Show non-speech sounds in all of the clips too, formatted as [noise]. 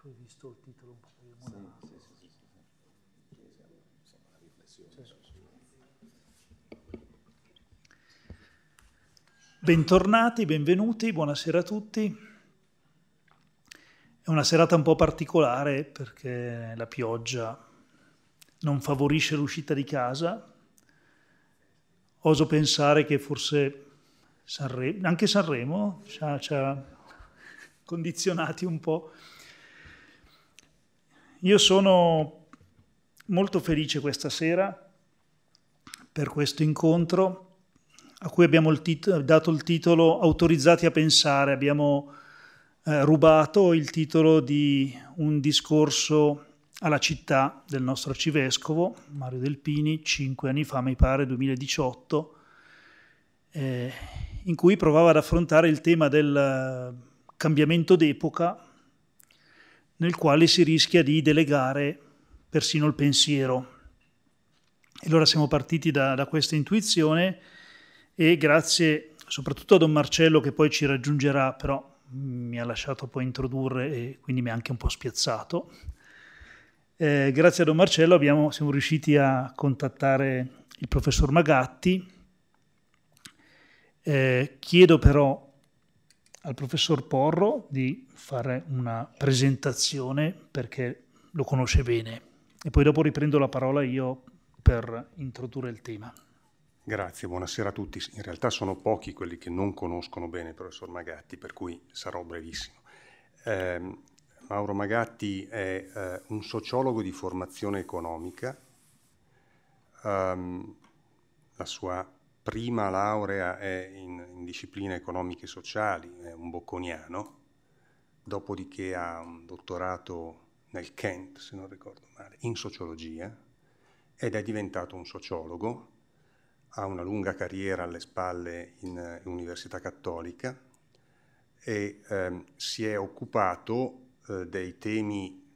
tu hai visto il titolo un po' più sì, sì, sì, sì, sì. Insomma, riflessione. Bentornati, benvenuti, buonasera a tutti. È una serata un po' particolare perché la pioggia non favorisce l'uscita di casa. Oso pensare che forse Sanremo, anche Sanremo ci ha, ci ha condizionati un po'. Io sono molto felice questa sera per questo incontro a cui abbiamo il tit- dato il titolo Autorizzati a pensare. Abbiamo eh, rubato il titolo di un discorso alla città del nostro arcivescovo, Mario Delpini, cinque anni fa, mi pare, 2018, eh, in cui provava ad affrontare il tema del cambiamento d'epoca nel quale si rischia di delegare persino il pensiero. E allora siamo partiti da, da questa intuizione e grazie soprattutto a Don Marcello che poi ci raggiungerà, però mi ha lasciato poi introdurre e quindi mi ha anche un po' spiazzato. Eh, grazie a Don Marcello abbiamo, siamo riusciti a contattare il professor Magatti. Eh, chiedo però al professor Porro di fare una presentazione perché lo conosce bene e poi dopo riprendo la parola io per introdurre il tema. Grazie, buonasera a tutti. In realtà sono pochi quelli che non conoscono bene il professor Magatti, per cui sarò brevissimo. Eh, Mauro Magatti è eh, un sociologo di formazione economica. Um, la sua prima laurea è in, in discipline economiche e sociali, è un bocconiano, dopodiché ha un dottorato nel Kent, se non ricordo male, in sociologia ed è diventato un sociologo, ha una lunga carriera alle spalle in, in Università Cattolica e ehm, si è occupato eh, dei temi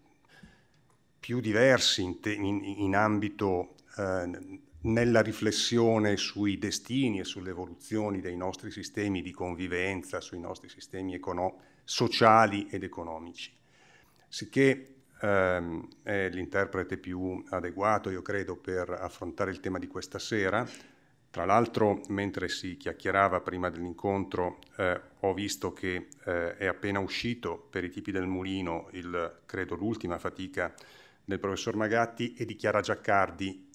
più diversi in, te, in, in ambito eh, nella riflessione sui destini e sulle evoluzioni dei nostri sistemi di convivenza, sui nostri sistemi econo- sociali ed economici. Sicché ehm, è l'interprete più adeguato, io credo, per affrontare il tema di questa sera. Tra l'altro, mentre si chiacchierava prima dell'incontro, eh, ho visto che eh, è appena uscito per i tipi del mulino, il, credo l'ultima fatica del professor Magatti e di Chiara Giaccardi,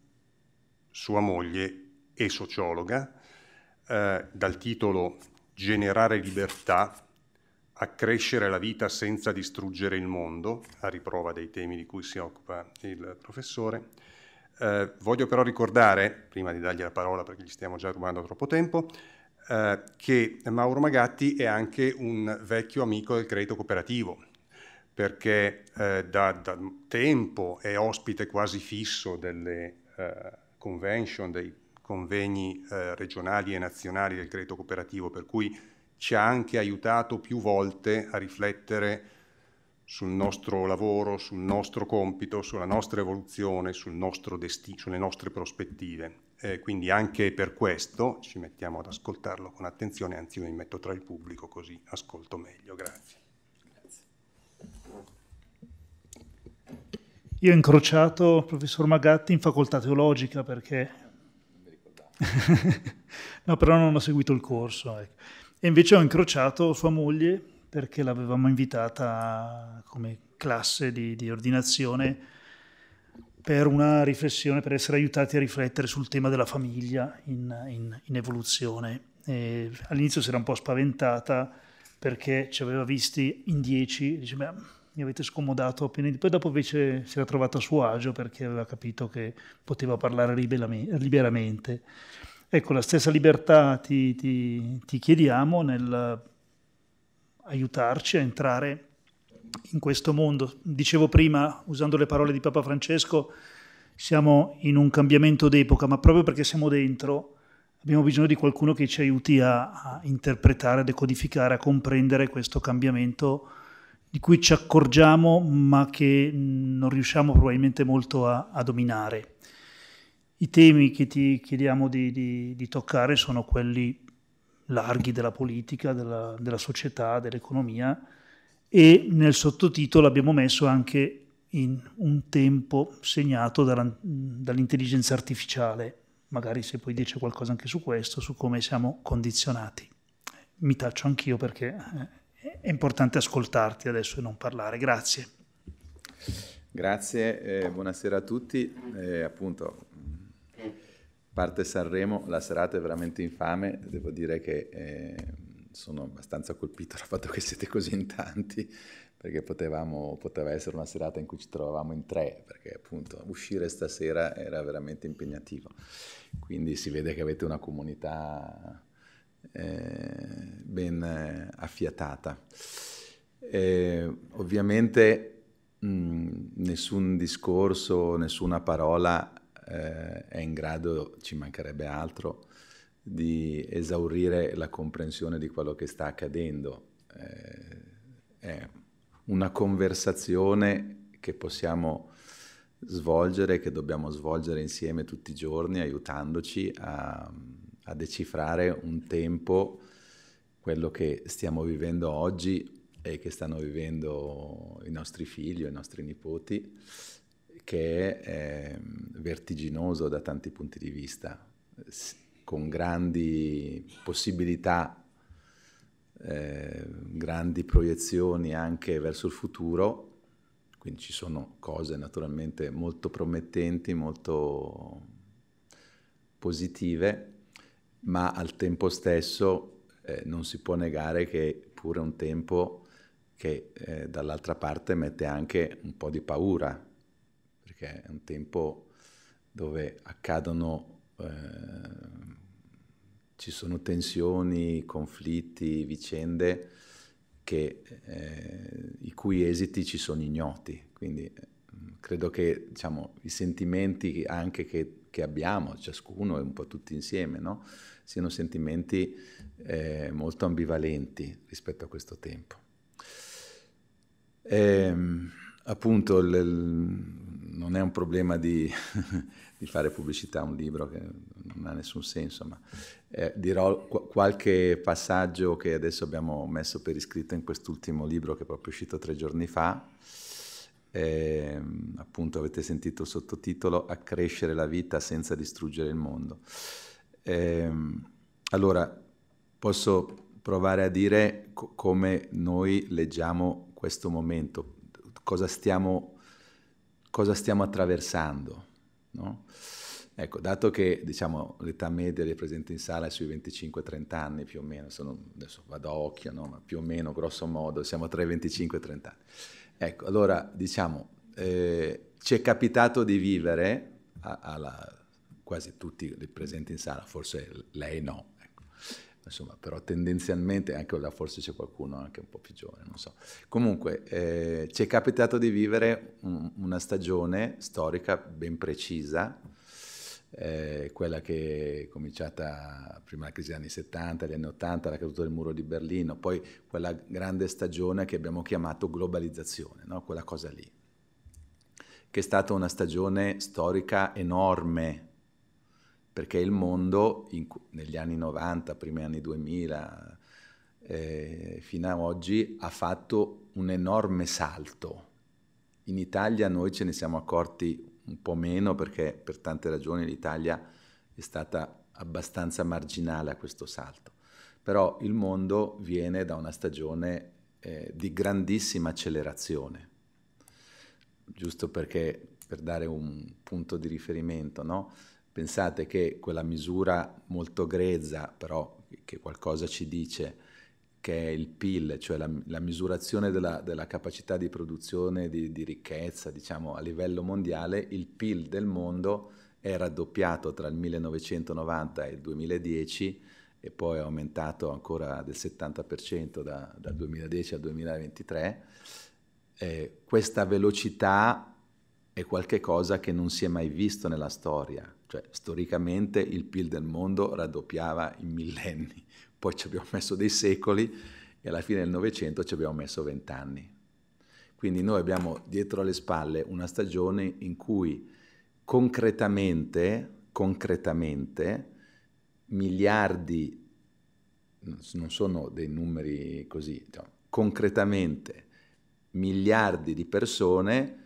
sua moglie e sociologa, eh, dal titolo Generare libertà, accrescere la vita senza distruggere il mondo, a riprova dei temi di cui si occupa il professore. Eh, voglio però ricordare, prima di dargli la parola perché gli stiamo già rubando troppo tempo, eh, che Mauro Magatti è anche un vecchio amico del credito cooperativo, perché eh, da, da, tempo è ospite quasi fisso delle eh, convention, dei convegni eh, regionali e nazionali del credito cooperativo, per cui ci ha anche aiutato più volte a riflettere sul nostro lavoro, sul nostro compito, sulla nostra evoluzione, sul nostro destino, sulle nostre prospettive. Eh, quindi anche per questo ci mettiamo ad ascoltarlo con attenzione, anzi io mi metto tra il pubblico così ascolto meglio. Grazie. Io ho incrociato il professor Magatti in facoltà teologica perché... [laughs] no, però non ho seguito il corso. Ecco. E invece ho incrociato sua moglie perché l'avevamo invitata come classe di, di ordinazione per una riflessione, per essere aiutati a riflettere sul tema della famiglia in, in, in evoluzione. E all'inizio si era un po' spaventata perché ci aveva visti in dieci, diceva mi avete scomodato appena di poi dopo invece si era trovato a suo agio perché aveva capito che poteva parlare liberamente. Ecco, la stessa libertà ti, ti, ti chiediamo nel aiutarci a entrare in questo mondo. Dicevo prima, usando le parole di Papa Francesco, siamo in un cambiamento d'epoca, ma proprio perché siamo dentro abbiamo bisogno di qualcuno che ci aiuti a, a interpretare, a decodificare, a comprendere questo cambiamento di cui ci accorgiamo ma che non riusciamo probabilmente molto a, a dominare. I temi che ti chiediamo di, di, di, toccare sono quelli larghi della politica, della, della società, dell'economia e nel sottotitolo abbiamo messo anche in un tempo segnato dall'intelligenza artificiale. Magari se poi dice qualcosa anche su questo, su come siamo condizionati. Mi taccio anch'io perché eh, è importante ascoltarti adesso e non parlare. Grazie. Grazie, eh, buonasera a tutti. Eh, appunto, parte Sanremo, la serata è veramente infame, devo dire che eh, sono abbastanza colpito dal fatto che siete così in tanti, perché potevamo, poteva essere una serata in cui ci trovavamo in tre, perché appunto uscire stasera era veramente impegnativo. Quindi si vede che avete una comunità eh, ben eh, affiatata. Eh, ovviamente mh, nessun discorso, nessuna parola eh, è in grado, ci mancherebbe altro, di esaurire la comprensione di quello che sta accadendo. Eh, è una conversazione che possiamo svolgere, che dobbiamo svolgere insieme tutti i giorni, aiutandoci a, a decifrare un tempo, quello che stiamo vivendo oggi e che stanno vivendo i nostri figli o i nostri nipoti, che è vertiginoso da tanti punti di vista, con grandi possibilità, eh, grandi proiezioni anche verso il futuro, quindi ci sono cose naturalmente molto promettenti, molto positive, ma al tempo stesso eh, non si può negare che pure un tempo che eh, dall'altra parte mette anche un po' di paura, perché è un tempo dove accadono, eh, ci sono tensioni, conflitti, vicende che, eh, i cui esiti ci sono ignoti. Quindi eh, credo che diciamo, i sentimenti anche che, che, abbiamo, ciascuno e un po' tutti insieme, no? siano sentimenti eh, molto ambivalenti rispetto a questo tempo. E, ehm, appunto, il, non è un problema di, [laughs] di, fare pubblicità a un libro che non ha nessun senso, ma eh, dirò qu- qualche passaggio che adesso abbiamo messo per iscritto in quest'ultimo libro che è proprio uscito tre giorni fa. Eh, appunto avete sentito il sottotitolo Accrescere la vita senza distruggere il mondo. Eh, allora, posso provare a dire co- come noi leggiamo questo momento, cosa stiamo, cosa stiamo attraversando. No? Ecco, dato che diciamo, l'età media dei presenti in sala è sui 25-30 anni più o meno, sono, adesso vado a occhio, no? ma più o meno, grosso modo, siamo tra i 25 e i 30 anni. Ecco, allora diciamo, eh, ci è capitato di vivere, alla, quasi tutti i presenti in sala, forse lei no, insomma, però tendenzialmente anche là forse c'è qualcuno anche un po' più giovane, non so. Comunque eh, ci è capitato di vivere un, una stagione storica ben precisa, eh, quella che è cominciata prima la crisi degli anni 70, gli anni 80, la caduta del muro di Berlino, poi quella grande stagione che abbiamo chiamato globalizzazione, no? quella cosa lì, che è stata una stagione storica enorme perché il mondo in, negli anni 90, primi anni 2000, eh, fino ad oggi ha fatto un enorme salto. In Italia noi ce ne siamo accorti un po' meno perché per tante ragioni l'Italia è stata abbastanza marginale a questo salto. Però il mondo viene da una stagione eh, di grandissima accelerazione, giusto perché per dare un punto di riferimento, no? Pensate che quella misura molto grezza, però che qualcosa ci dice, che è il PIL, cioè la, la misurazione della, della, capacità di produzione di, di, ricchezza, diciamo, a livello mondiale, il PIL del mondo è raddoppiato tra il 1990 e il 2010 e poi è aumentato ancora del 70% da, dal 2010 al 2023. Eh, questa velocità è qualcosa che non si è mai visto nella storia cioè, storicamente il PIL del mondo raddoppiava in millenni, poi ci abbiamo messo dei secoli e alla fine del Novecento ci abbiamo messo vent'anni. Quindi noi abbiamo dietro alle spalle una stagione in cui concretamente, concretamente miliardi, non sono dei numeri così, cioè, concretamente miliardi di persone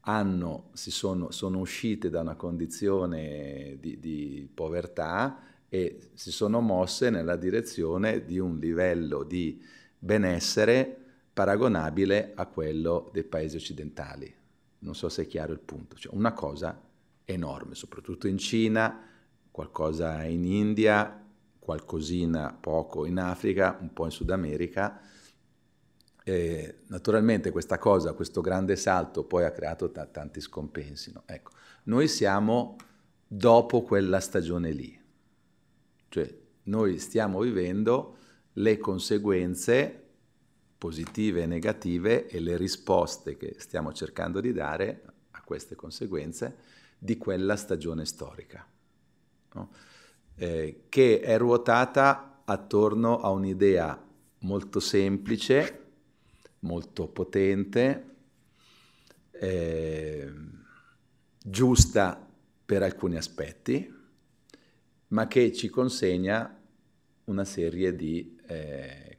hanno, sono, sono uscite da una condizione di, di povertà e si sono mosse nella direzione di un livello di benessere paragonabile a quello dei paesi occidentali. Non so se è chiaro il punto, cioè una cosa enorme, soprattutto in Cina, qualcosa in India, qualcosina poco in Africa, un po' in Sud America. E naturalmente questa cosa, questo grande salto poi ha creato t- tanti scompensi. No? Ecco, noi siamo dopo quella stagione lì, cioè noi stiamo vivendo le conseguenze positive e negative e le risposte che stiamo cercando di dare a queste conseguenze di quella stagione storica, no? eh, che è ruotata attorno a un'idea molto semplice, molto potente, eh, giusta per alcuni aspetti, ma che ci consegna una serie di eh,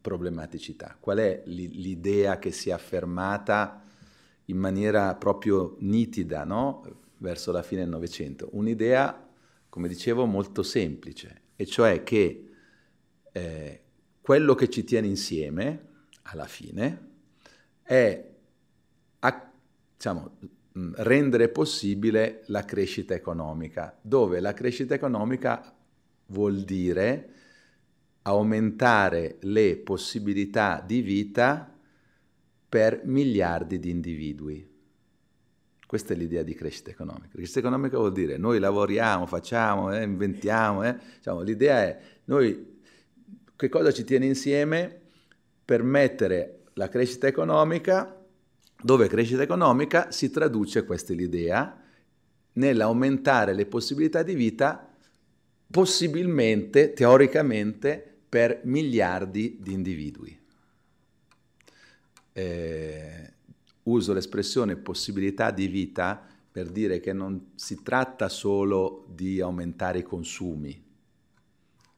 problematicità. Qual è l'idea che si è affermata in maniera proprio nitida no? verso la fine del Novecento? Un'idea, come dicevo, molto semplice, e cioè che eh, quello che ci tiene insieme, alla fine, è a, diciamo, rendere possibile la crescita economica, dove la crescita economica vuol dire aumentare le possibilità di vita per miliardi di individui. Questa è l'idea di crescita economica. Crescita economica vuol dire noi lavoriamo, facciamo, eh, inventiamo. Eh. Diciamo, l'idea è noi che cosa ci tiene insieme per mettere la crescita economica, dove crescita economica si traduce, questa è l'idea, nell'aumentare le possibilità di vita possibilmente, teoricamente, per miliardi di individui. Eh, uso l'espressione possibilità di vita per dire che non si tratta solo di aumentare i consumi,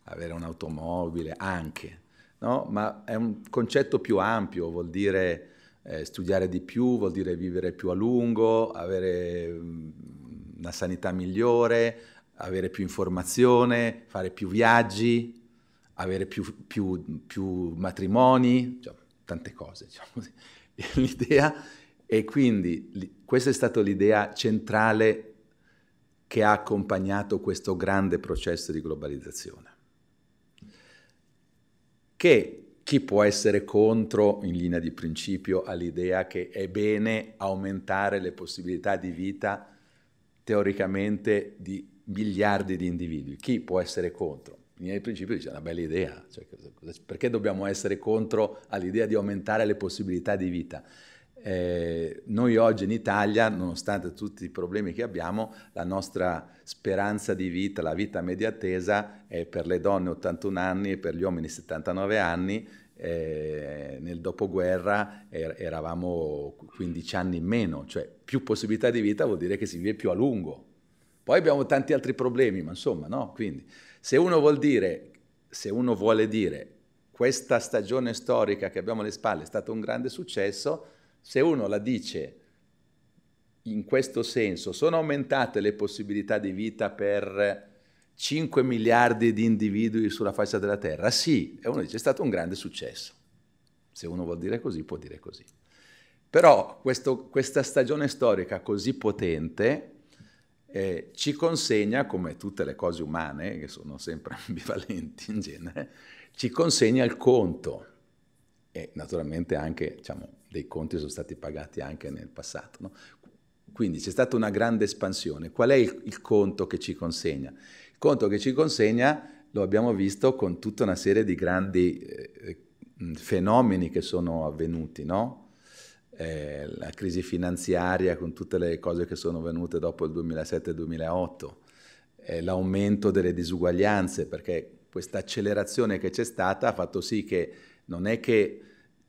avere un'automobile anche, no? ma è un concetto più ampio, vuol dire eh, studiare di più, vuol dire vivere più a lungo, avere mm, una sanità migliore, avere più informazione, fare più viaggi, avere più, più, più matrimoni, cioè, tante cose. Diciamo. [laughs] L'idea, e quindi questa è stata l'idea centrale che ha accompagnato questo grande processo di globalizzazione. Che chi può essere contro, in linea di principio, all'idea che è bene aumentare le possibilità di vita teoricamente di miliardi di individui? Chi può essere contro? in linea di principio dice una bella idea, cioè, perché dobbiamo essere contro all'idea di aumentare le possibilità di vita? Eh, noi oggi in Italia, nonostante tutti i problemi che abbiamo, la nostra speranza di vita, la vita media attesa è per le donne 81 anni e per gli uomini 79 anni. Eh, nel dopoguerra er- eravamo 15 anni in meno, cioè più possibilità di vita vuol dire che si vive più a lungo. Poi abbiamo tanti altri problemi, ma insomma, no? Quindi, se uno vuol dire, se uno vuole dire questa stagione storica che abbiamo alle spalle è stato un grande successo, se uno la dice in questo senso, sono aumentate le possibilità di vita per 5 miliardi di individui sulla faccia della Terra? Sì, e uno dice è stato un grande successo. Se uno vuol dire così, può dire così. Però questo, questa stagione storica così potente eh, ci consegna, come tutte le cose umane, che sono sempre [laughs] ambivalenti in genere, ci consegna il conto. E naturalmente anche diciamo, dei conti sono stati pagati anche nel passato. No? Quindi c'è stata una grande espansione. Qual è il, il, conto che ci consegna? Il conto che ci consegna lo abbiamo visto con tutta una serie di grandi eh, fenomeni che sono avvenuti, no? eh, la crisi finanziaria con tutte le cose che sono venute dopo il 2007-2008, eh, l'aumento delle disuguaglianze, perché questa accelerazione che c'è stata ha fatto sì che non è che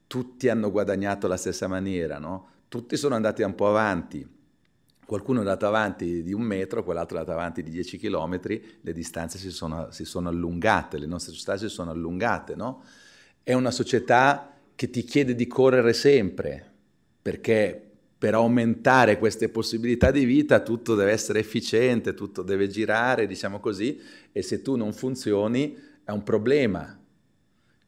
tutti hanno guadagnato alla stessa maniera, no? tutti sono andati un po' avanti. Qualcuno è andato avanti di un metro, quell'altro è andato avanti di 10 chilometri, le distanze si sono, si sono allungate, le nostre società si sono allungate. No? È una società che ti chiede di correre sempre, perché per aumentare queste possibilità di vita tutto deve essere efficiente, tutto deve girare, diciamo così, e se tu non funzioni è un problema.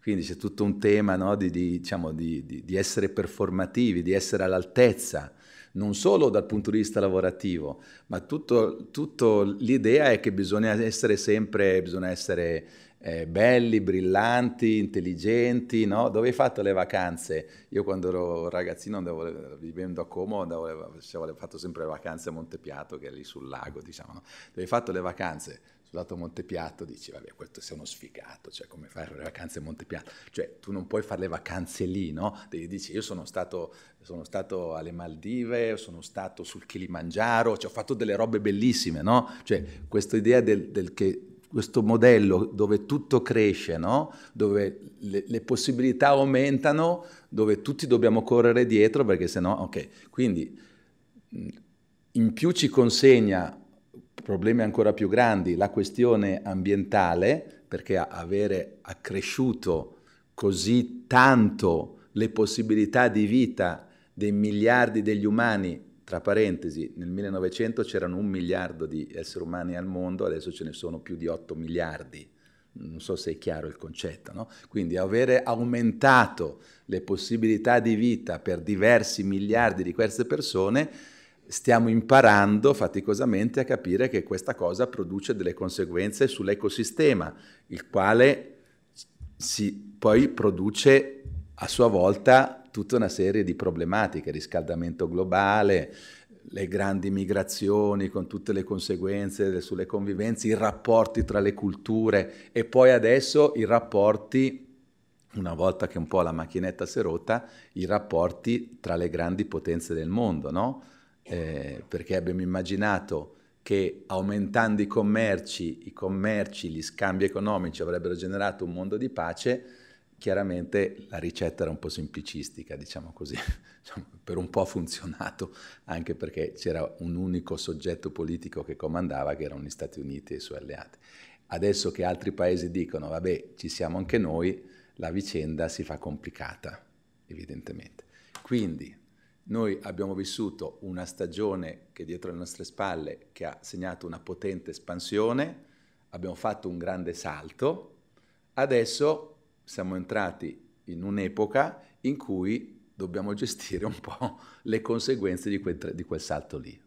Quindi c'è tutto un tema no, di, di, diciamo, di, di, essere performativi, di essere all'altezza, non solo dal punto di vista lavorativo, ma tutto, tutto l'idea è che bisogna essere sempre, bisogna essere eh, belli, brillanti, intelligenti, no? Dove hai fatto le vacanze? Io quando ero ragazzino andavo, vivendo a Como, andavo, avevo fatto sempre le vacanze a Montepiatto, che è lì sul lago, diciamo, no? Dove hai fatto le vacanze? Sul lato Montepiatto dici, vabbè, questo sei uno sfigato, cioè come fare le vacanze a Montepiatto? Cioè, tu non puoi fare le vacanze lì, no? Devi dici, io sono stato, sono stato alle Maldive, sono stato sul Kilimangiaro, cioè ho fatto delle robe bellissime, no? Cioè, questa idea del, del che questo modello dove tutto cresce, no? dove le, le, possibilità aumentano, dove tutti dobbiamo correre dietro perché sennò, ok, quindi in più ci consegna problemi ancora più grandi la questione ambientale, perché avere accresciuto così tanto le possibilità di vita dei miliardi degli umani tra parentesi, nel 1900 c'erano un miliardo di esseri umani al mondo, adesso ce ne sono più di 8 miliardi. Non so se è chiaro il concetto, no? Quindi avere aumentato le possibilità di vita per diversi miliardi di queste persone, stiamo imparando faticosamente a capire che questa cosa produce delle conseguenze sull'ecosistema, il quale si poi produce a sua volta tutta una serie di problematiche, riscaldamento globale, le grandi migrazioni con tutte le conseguenze sulle convivenze, i rapporti tra le culture e poi adesso i rapporti, una volta che un po' la macchinetta si è rotta, i rapporti tra le grandi potenze del mondo, no? Eh, perché abbiamo immaginato che aumentando i commerci, i commerci, gli scambi economici avrebbero generato un mondo di pace, Chiaramente la ricetta era un po' semplicistica, diciamo così, [laughs] per un po' ha funzionato, anche perché c'era un unico soggetto politico che comandava, che erano gli Stati Uniti e i suoi alleati. Adesso che altri paesi dicono, vabbè, ci siamo anche noi, la vicenda si fa complicata, evidentemente. Quindi noi abbiamo vissuto una stagione che dietro le nostre spalle, che ha segnato una potente espansione, abbiamo fatto un grande salto, adesso siamo entrati in un'epoca in cui dobbiamo gestire un po' [laughs] le conseguenze di quel, di quel salto lì.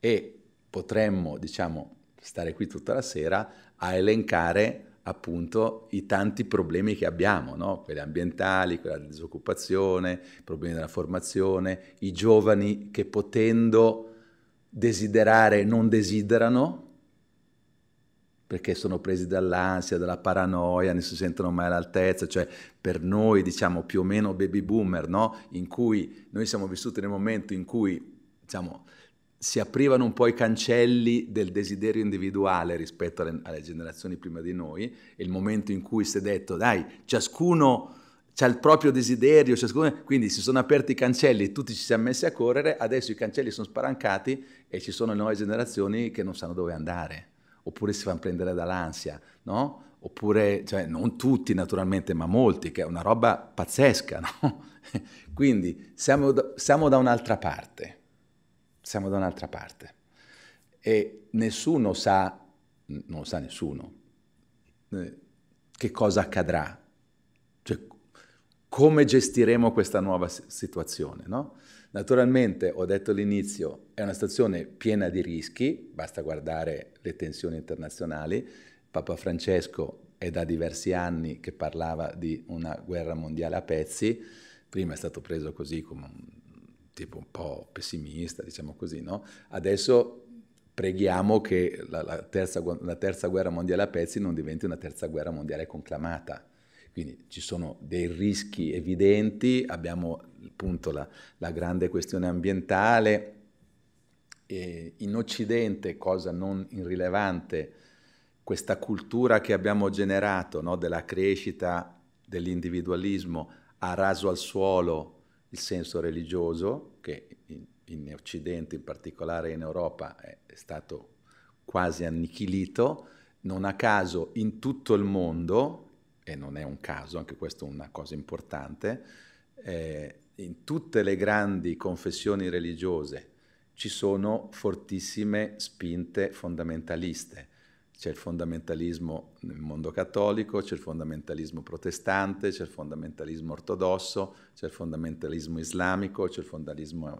E potremmo, diciamo, stare qui tutta la sera a elencare appunto i tanti problemi che abbiamo, no? quelli ambientali, quella della disoccupazione, i problemi della formazione, i giovani che potendo desiderare non desiderano, perché sono presi dall'ansia, dalla paranoia, non si sentono mai all'altezza, cioè per noi diciamo più o meno baby boomer, no? in cui noi siamo vissuti nel momento in cui diciamo, si aprivano un po' i cancelli del desiderio individuale rispetto alle, alle generazioni prima di noi, e il momento in cui si è detto dai, ciascuno ha il proprio desiderio, ciascuno, quindi si sono aperti i cancelli, tutti ci siamo messi a correre, adesso i cancelli sono sparancati e ci sono le nuove generazioni che non sanno dove andare oppure si fanno prendere dall'ansia, no? Oppure, cioè, non tutti naturalmente, ma molti, che è una roba pazzesca, [laughs] no? Quindi siamo siamo da un'altra parte, siamo da un'altra parte. E nessuno sa, non sa nessuno, eh, che cosa accadrà, cioè come gestiremo questa nuova situazione, no? Naturalmente, ho detto all'inizio, è una situazione piena di rischi, basta guardare le tensioni internazionali. Papa Francesco è da diversi anni che parlava di una guerra mondiale a pezzi, prima è stato preso così come un tipo un po' pessimista, diciamo così, no? Adesso preghiamo che la, la, terza, la terza guerra mondiale a pezzi non diventi una terza guerra mondiale conclamata, quindi ci sono dei rischi evidenti, abbiamo appunto la, la grande questione ambientale. E in Occidente, cosa non irrilevante, questa cultura che abbiamo generato no, della crescita dell'individualismo ha raso al suolo il senso religioso, che in, in Occidente, in particolare in Europa, è, stato quasi annichilito. Non a caso in tutto il mondo, e non è un caso, anche questo è una cosa importante, eh, in tutte le grandi confessioni religiose ci sono fortissime spinte fondamentaliste. C'è il fondamentalismo nel mondo cattolico, c'è il fondamentalismo protestante, c'è il fondamentalismo ortodosso, c'è il fondamentalismo islamico, c'è il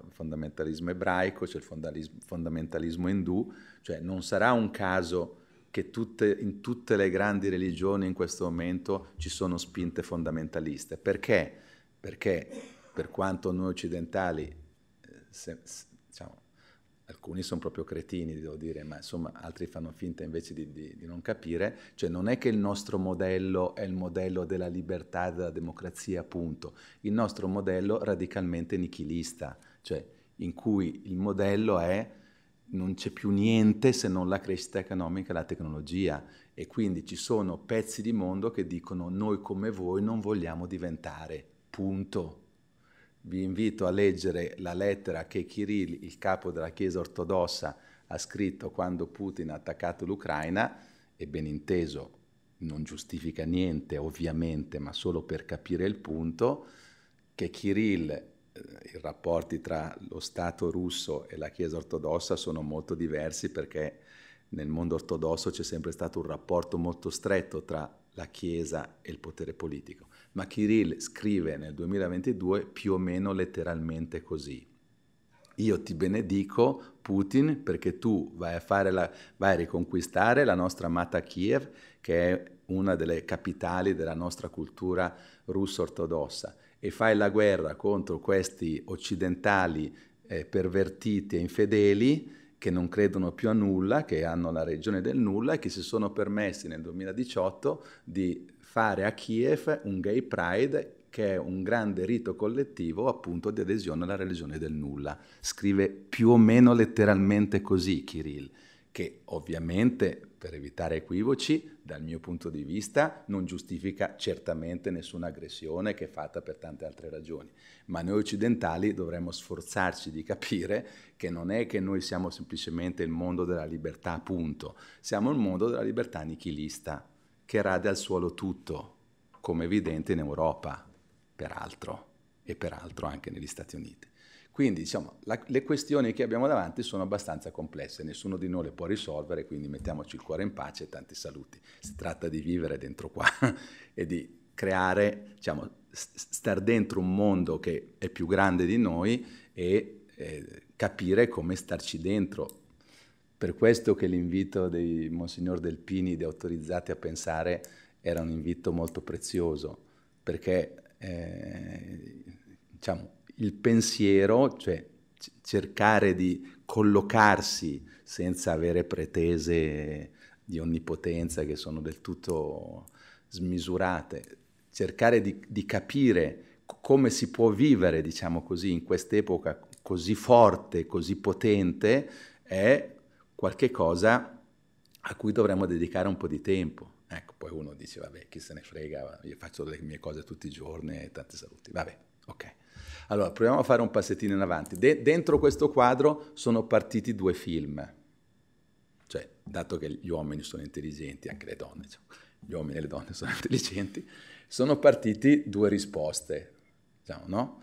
fondamentalismo ebraico, c'è il fondamentalismo indù, cioè non sarà un caso che tutte, in tutte le grandi religioni in questo momento ci sono spinte fondamentaliste. Perché? Perché per quanto noi occidentali, eh, se, diciamo, alcuni sono proprio cretini, devo dire, ma insomma altri fanno finta invece di, di, di, non capire, cioè non è che il nostro modello è il modello della libertà della democrazia, appunto, il nostro modello radicalmente nichilista, cioè in cui il modello è non c'è più niente se non la crescita economica e la tecnologia. E quindi ci sono pezzi di mondo che dicono noi come voi non vogliamo diventare, punto. Vi invito a leggere la lettera che Kirill, il capo della Chiesa ortodossa, ha scritto quando Putin ha attaccato l'Ucraina e ben inteso non giustifica niente ovviamente, ma solo per capire il punto, che Kirill i rapporti tra lo Stato russo e la Chiesa ortodossa sono molto diversi perché nel mondo ortodosso c'è sempre stato un rapporto molto stretto tra la Chiesa e il potere politico. Ma Kirill scrive nel 2022 più o meno letteralmente così. Io ti benedico, Putin, perché tu vai a, la, vai a riconquistare la nostra amata Kiev, che è una delle capitali della nostra cultura russo-ortodossa e fai la guerra contro questi occidentali eh, pervertiti e infedeli che non credono più a nulla, che hanno la regione del nulla e che si sono permessi nel 2018 di fare a Kiev un gay pride che è un grande rito collettivo appunto di adesione alla religione del nulla. Scrive più o meno letteralmente così Kirill, che ovviamente per evitare equivoci, dal mio punto di vista, non giustifica certamente nessuna aggressione che è fatta per tante altre ragioni. Ma noi occidentali dovremmo sforzarci di capire che non è che noi siamo semplicemente il mondo della libertà, appunto, siamo il mondo della libertà nichilista, che rade al suolo tutto, come evidente in Europa, peraltro, e peraltro anche negli Stati Uniti. Quindi diciamo, la, le questioni che abbiamo davanti sono abbastanza complesse, nessuno di noi le può risolvere, quindi mettiamoci il cuore in pace e tanti saluti. Si tratta di vivere dentro qua [laughs] e di creare, diciamo, star dentro un mondo che è più grande di noi e eh, capire come starci dentro. Per questo che l'invito di Monsignor Delpini di Autorizzati a Pensare era un invito molto prezioso, perché eh, diciamo, il pensiero, cioè cercare di collocarsi senza avere pretese di onnipotenza che sono del tutto smisurate, cercare di, di capire come si può vivere, diciamo così, in quest'epoca così forte, così potente, è qualche cosa a cui dovremmo dedicare un po' di tempo. Ecco, poi uno dice, vabbè, chi se ne frega, io faccio le mie cose tutti i giorni e tanti saluti. Vabbè, ok. Allora, proviamo a fare un passettino in avanti. De- dentro questo quadro sono partiti due film. Cioè, dato che gli uomini sono intelligenti, anche le donne, cioè, gli uomini e le donne sono [laughs] intelligenti, sono partiti due risposte, diciamo, no?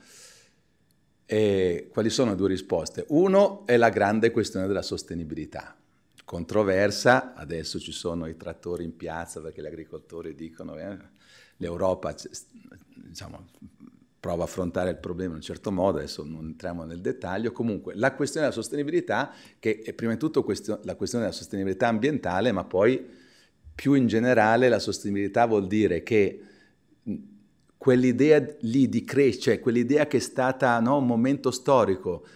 E quali sono le due risposte? Uno è la grande questione della sostenibilità. Controversa, adesso ci sono i trattori in piazza perché gli agricoltori dicono che eh, l'Europa diciamo, prova a affrontare il problema in un certo modo, adesso non entriamo nel dettaglio, comunque la questione della sostenibilità, che è prima di tutto question- la questione della sostenibilità ambientale, ma poi più in generale la sostenibilità vuol dire che quell'idea lì di crescita, cioè quell'idea che è stata no, un momento storico,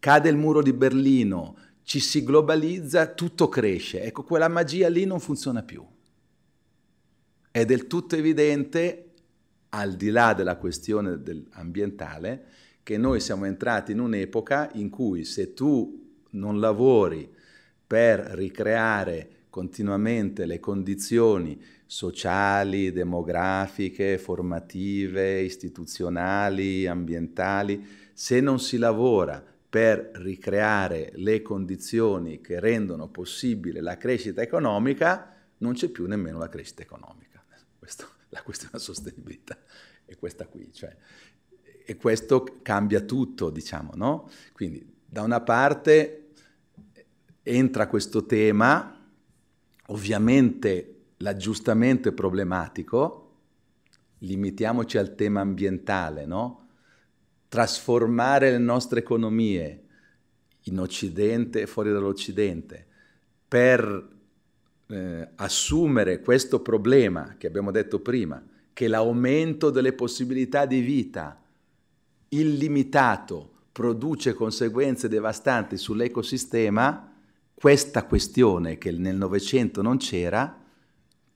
cade il muro di Berlino, ci si globalizza, tutto cresce, ecco quella magia lì non funziona più. È del tutto evidente al di là della questione ambientale, che noi siamo entrati in un'epoca in cui se tu non lavori per ricreare continuamente le condizioni sociali, demografiche, formative, istituzionali, ambientali, se non si lavora per ricreare le condizioni che rendono possibile la crescita economica, non c'è più nemmeno la crescita economica. Questo la questione della sostenibilità è questa qui, cioè e questo cambia tutto, diciamo, no? Quindi da una parte entra questo tema, ovviamente l'aggiustamento è problematico, limitiamoci al tema ambientale, no? Trasformare le nostre economie in Occidente e fuori dall'Occidente per eh, assumere questo problema che abbiamo detto prima, che l'aumento delle possibilità di vita illimitato produce conseguenze devastanti sull'ecosistema, questa questione che nel Novecento non c'era,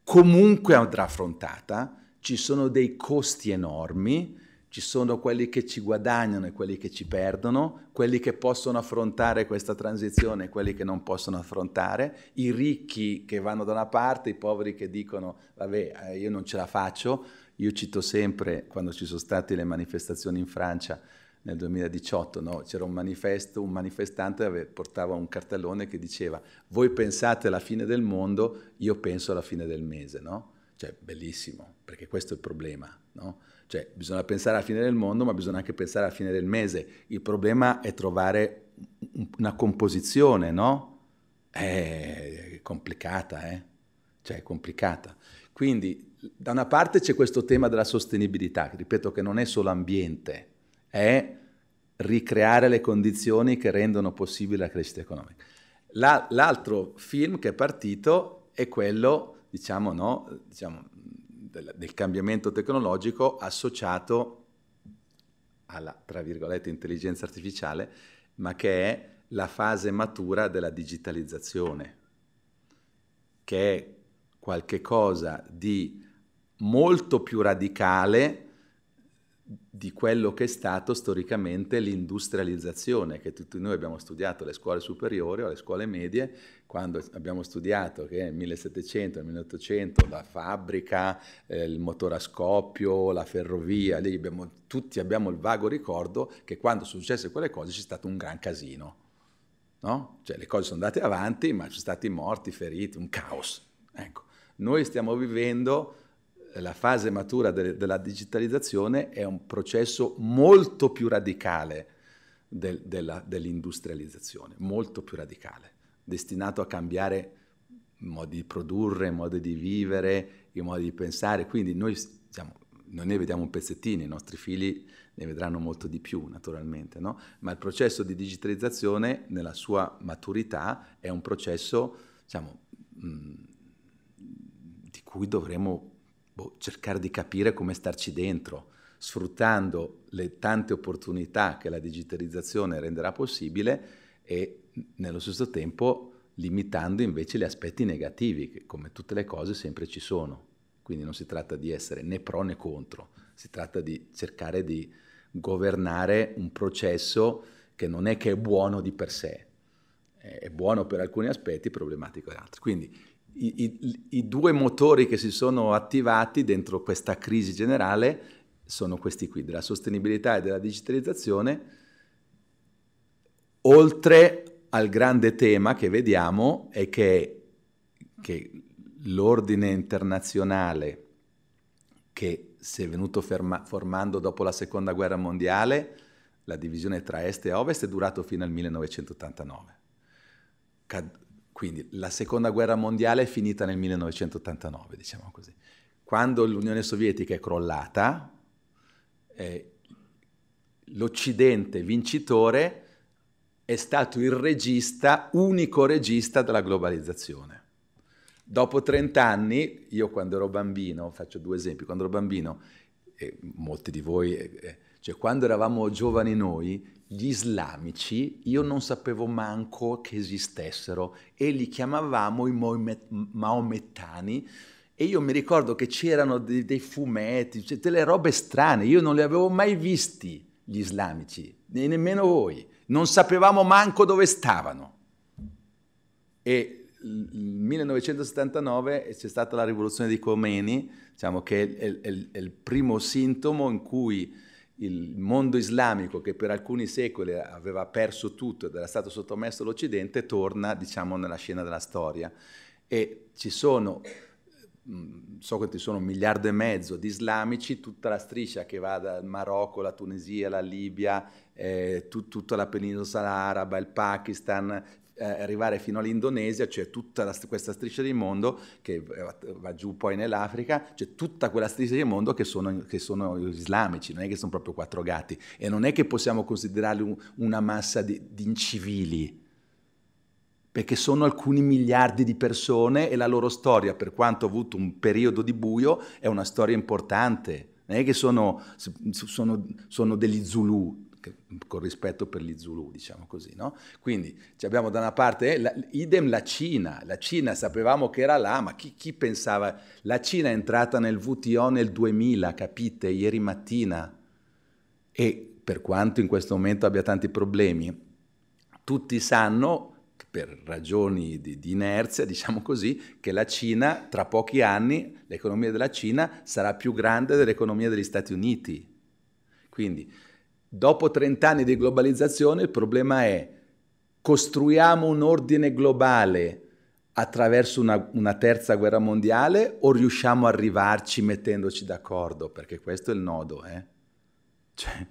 comunque andrà affrontata, ci sono dei costi enormi, ci sono quelli che ci guadagnano e quelli che ci perdono, quelli che possono affrontare questa transizione e quelli che non possono affrontare, i ricchi che vanno da una parte, i poveri che dicono vabbè eh, io non ce la faccio, io cito sempre quando ci sono state le manifestazioni in Francia nel 2018, no? c'era un manifesto, un manifestante che portava un cartellone che diceva voi pensate alla fine del mondo, io penso alla fine del mese, no? Cioè, bellissimo, perché questo è il problema, no? Cioè, bisogna pensare alla fine del mondo, ma bisogna anche pensare alla fine del mese. Il problema è trovare una composizione, no? È complicata, eh? Cioè, è complicata. Quindi, da una parte c'è questo tema della sostenibilità, che ripeto che non è solo ambiente, è ricreare le condizioni che rendono possibile la crescita economica. La, l'altro film che è partito è quello, diciamo, no, diciamo, del, del, cambiamento tecnologico associato alla, tra virgolette, intelligenza artificiale, ma che è la fase matura della digitalizzazione, che è qualche cosa di molto più radicale di quello che è stato storicamente l'industrializzazione, che tutti noi abbiamo studiato alle scuole superiori o alle scuole medie, quando abbiamo studiato che nel 1700, nel 1800 la fabbrica, eh, il motore a scoppio, la ferrovia, abbiamo, tutti abbiamo il vago ricordo che quando successe quelle cose c'è stato un gran casino. No? Cioè le cose sono andate avanti, ma ci sono stati morti, feriti, un caos. Ecco, noi stiamo vivendo la fase matura de- della digitalizzazione è un processo molto più radicale del, della, dell'industrializzazione, molto più radicale, destinato a cambiare modi di produrre, modi di vivere, i modi di pensare. Quindi noi, diciamo, noi ne vediamo un pezzettino, i nostri figli ne vedranno molto di più naturalmente, no? ma il processo di digitalizzazione nella sua maturità è un processo diciamo, mh, di cui dovremo boh, cercare di capire come starci dentro, sfruttando le tante opportunità che la digitalizzazione renderà possibile e nello stesso tempo limitando invece gli aspetti negativi, che come tutte le cose sempre ci sono. Quindi non si tratta di essere né pro né contro, si tratta di cercare di governare un processo che non è che è buono di per sé, è buono per alcuni aspetti, problematico per altri. Quindi i, i, i, due motori che si sono attivati dentro questa crisi generale sono questi qui, della sostenibilità e della digitalizzazione, oltre al grande tema che vediamo è che, che l'ordine internazionale che si è venuto ferma, formando dopo la seconda guerra mondiale, la divisione tra est e ovest, è durato fino al 1989. Cad- quindi la seconda guerra mondiale è finita nel 1989, diciamo così. Quando l'Unione Sovietica è crollata, eh, l'Occidente vincitore è stato il regista, unico regista della globalizzazione. Dopo 30 anni, io quando ero bambino, faccio due esempi, quando ero bambino, e molti di voi, eh, cioè quando eravamo giovani noi, gli islamici io non sapevo manco che esistessero e li chiamavamo i maomettani e io mi ricordo che c'erano dei, dei fumetti, cioè delle robe strane, io non li avevo mai visti gli islamici, né nemmeno voi, non sapevamo manco dove stavano. E nel 1979 c'è stata la rivoluzione di Khomeini, diciamo che è, è, è il primo sintomo in cui il mondo islamico che per alcuni secoli aveva perso tutto ed era stato sottomesso all'Occidente torna diciamo nella scena della storia. E ci sono mm, so quanti sono, un miliardo e mezzo di islamici, tutta la striscia che va dal Marocco, la Tunisia, la Libia, eh, tut, tutta la penisola araba, il Pakistan, eh, arrivare fino all'Indonesia, cioè tutta la, questa striscia di mondo che va giù poi nell'Africa, cioè tutta quella striscia di mondo che sono, che sono islamici, non è che sono proprio quattro gatti e non è che possiamo considerarli un, una massa di, di incivili, perché sono alcuni miliardi di persone e la loro storia, per quanto ha avuto un periodo di buio, è una storia importante. Non è che sono, sono, sono degli Zulu, con rispetto per gli Zulu, diciamo così, no? Quindi abbiamo da una parte, la, idem la Cina, la Cina sapevamo che era là, ma chi, chi, pensava, la Cina è entrata nel WTO nel 2000, capite, ieri mattina, e per quanto in questo momento abbia tanti problemi, tutti sanno, per ragioni di, di inerzia, diciamo così, che la Cina, tra pochi anni, l'economia della Cina sarà più grande dell'economia degli Stati Uniti. Quindi Dopo 30 anni di globalizzazione il problema è costruiamo un ordine globale attraverso una, una, terza guerra mondiale o riusciamo a arrivarci mettendoci d'accordo? Perché questo è il nodo, eh? Cioè,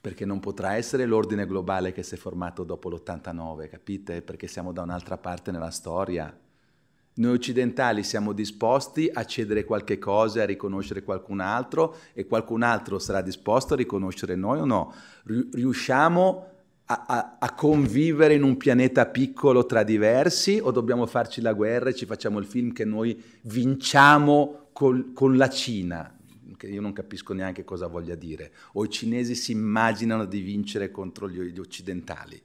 perché non potrà essere l'ordine globale che si è formato dopo l'89, capite? Perché siamo da un'altra parte nella storia. Noi occidentali siamo disposti a cedere qualche cosa, a riconoscere qualcun altro e qualcun altro sarà disposto a riconoscere noi o no? Riusciamo a, a, a, convivere in un pianeta piccolo tra diversi o dobbiamo farci la guerra e ci facciamo il film che noi vinciamo col, con la Cina? Che io non capisco neanche cosa voglia dire. O i cinesi si immaginano di vincere contro gli, gli occidentali.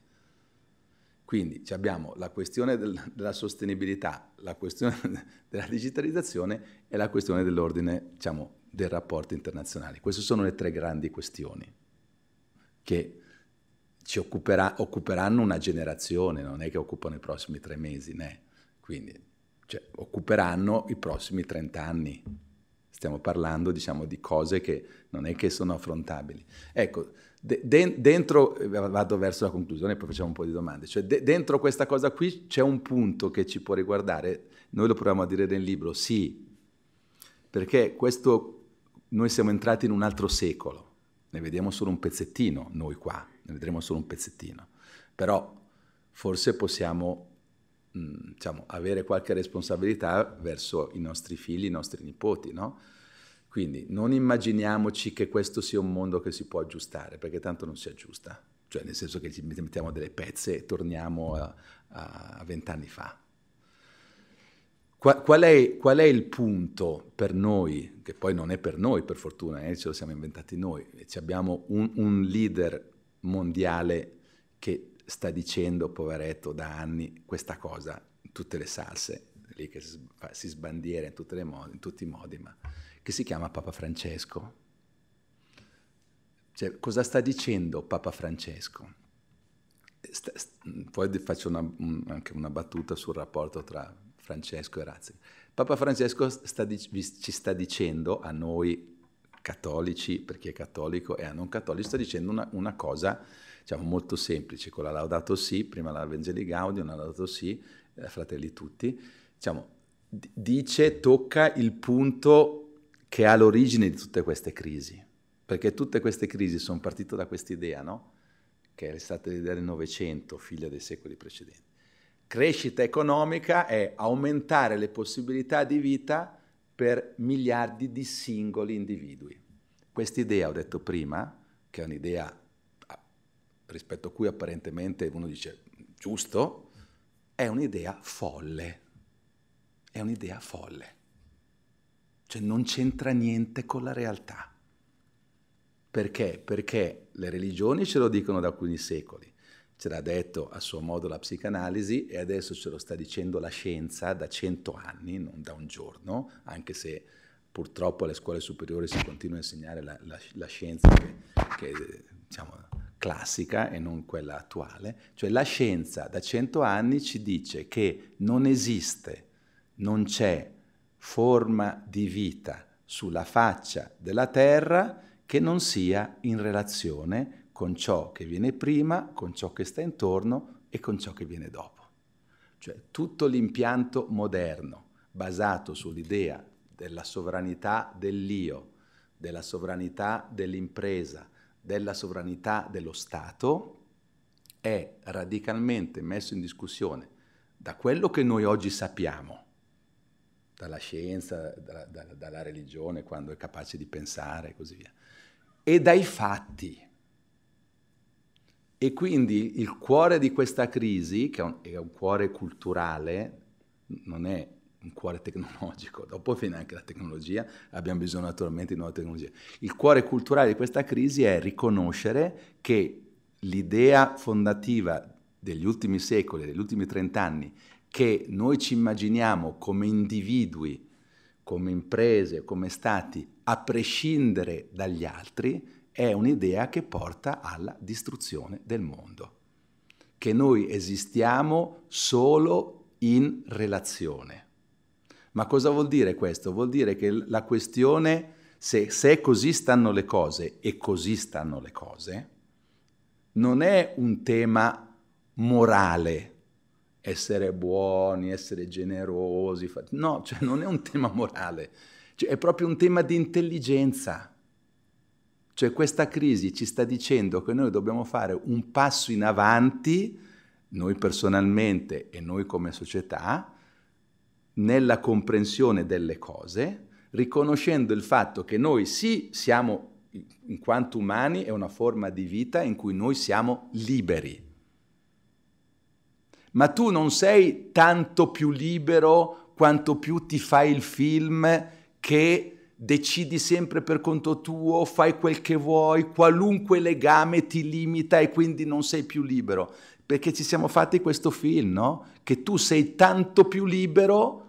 Quindi abbiamo la questione del, della sostenibilità, la questione [laughs] della digitalizzazione e la questione dell'ordine, diciamo, dei rapporti internazionali. Queste sono le tre grandi questioni che ci occuperà, occuperanno una generazione, non è che occupano i prossimi tre mesi, né? Quindi cioè, occuperanno i prossimi 30 anni. Stiamo parlando, diciamo, di cose che non è che sono affrontabili. Ecco, de- dentro, eh, vado verso la conclusione poi facciamo un po' di domande, cioè de- dentro questa cosa qui c'è un punto che ci può riguardare, noi lo proviamo a dire nel libro, sì, perché questo, noi siamo entrati in un altro secolo, ne vediamo solo un pezzettino noi qua, ne vedremo solo un pezzettino, però forse possiamo mh, diciamo, avere qualche responsabilità verso i nostri figli, i nostri nipoti, no? Quindi non immaginiamoci che questo sia un mondo che si può aggiustare, perché tanto non si aggiusta, cioè nel senso che ci mettiamo delle pezze e torniamo a vent'anni fa. Qual, qual, è, qual, è, il punto per noi, che poi non è per noi per fortuna, eh, ce lo siamo inventati noi, abbiamo un, un leader mondiale che sta dicendo, poveretto, da anni questa cosa, in tutte le salse, lì che si, sbandiera in, modi, in tutti i modi, ma che si chiama Papa Francesco. Cioè, cosa sta dicendo Papa Francesco? Sta, poi faccio una, un, anche una battuta sul rapporto tra Francesco e Ratzinger. Papa Francesco sta, ci sta dicendo a noi cattolici, per chi è cattolico e a non cattolici, sta dicendo una, una cosa diciamo, molto semplice, con la Laudato Si, prima la Vangeli Gaudium, la Laudato Si, eh, fratelli tutti, diciamo, d- dice, tocca il punto che ha l'origine di tutte queste crisi, perché tutte queste crisi sono partite da questa idea, no? che è stata l'idea del Novecento, figlia dei secoli precedenti. Crescita economica è aumentare le possibilità di vita per miliardi di singoli individui. Questa idea, ho detto prima, che è un'idea rispetto a cui apparentemente uno dice giusto, è un'idea folle. È un'idea folle. Cioè non c'entra niente con la realtà. Perché? Perché le religioni ce lo dicono da alcuni secoli. Ce l'ha detto a suo modo la psicanalisi e adesso ce lo sta dicendo la scienza da cento anni, non da un giorno, anche se purtroppo alle scuole superiori si continua a insegnare la, la, la scienza che, che diciamo, classica e non quella attuale. Cioè la scienza da cento anni ci dice che non esiste, non c'è forma di vita sulla faccia della terra che non sia in relazione con ciò che viene prima, con ciò che sta intorno e con ciò che viene dopo. Cioè tutto l'impianto moderno basato sull'idea della sovranità dell'io, della sovranità dell'impresa, della sovranità dello Stato, è radicalmente messo in discussione da quello che noi oggi sappiamo, dalla scienza, dalla, dalla, dalla religione, quando è capace di pensare e così via, e dai fatti. E quindi il cuore di questa crisi, che è un, è un cuore culturale, non è un cuore tecnologico, [laughs] dopo viene anche la tecnologia, abbiamo bisogno naturalmente di nuove tecnologie. Il cuore culturale di questa crisi è riconoscere che l'idea fondativa degli ultimi secoli, degli ultimi trent'anni, che noi ci immaginiamo come individui, come imprese, come stati, a prescindere dagli altri, è un'idea che porta alla distruzione del mondo. Che noi esistiamo solo in relazione. Ma cosa vuol dire questo? Vuol dire che la questione, se, se così stanno le cose e così stanno le cose, non è un tema morale, essere buoni, essere generosi, no, cioè non è un tema morale, cioè è proprio un tema di intelligenza. Cioè questa crisi ci sta dicendo che noi dobbiamo fare un passo in avanti, noi personalmente e noi come società, nella comprensione delle cose, riconoscendo il fatto che noi sì siamo in quanto umani è una forma di vita in cui noi siamo liberi. Ma tu non sei tanto più libero quanto più ti fai il film che decidi sempre per conto tuo, fai quel che vuoi, qualunque legame ti limita e quindi non sei più libero. Perché ci siamo fatti questo film, no? Che tu sei tanto più libero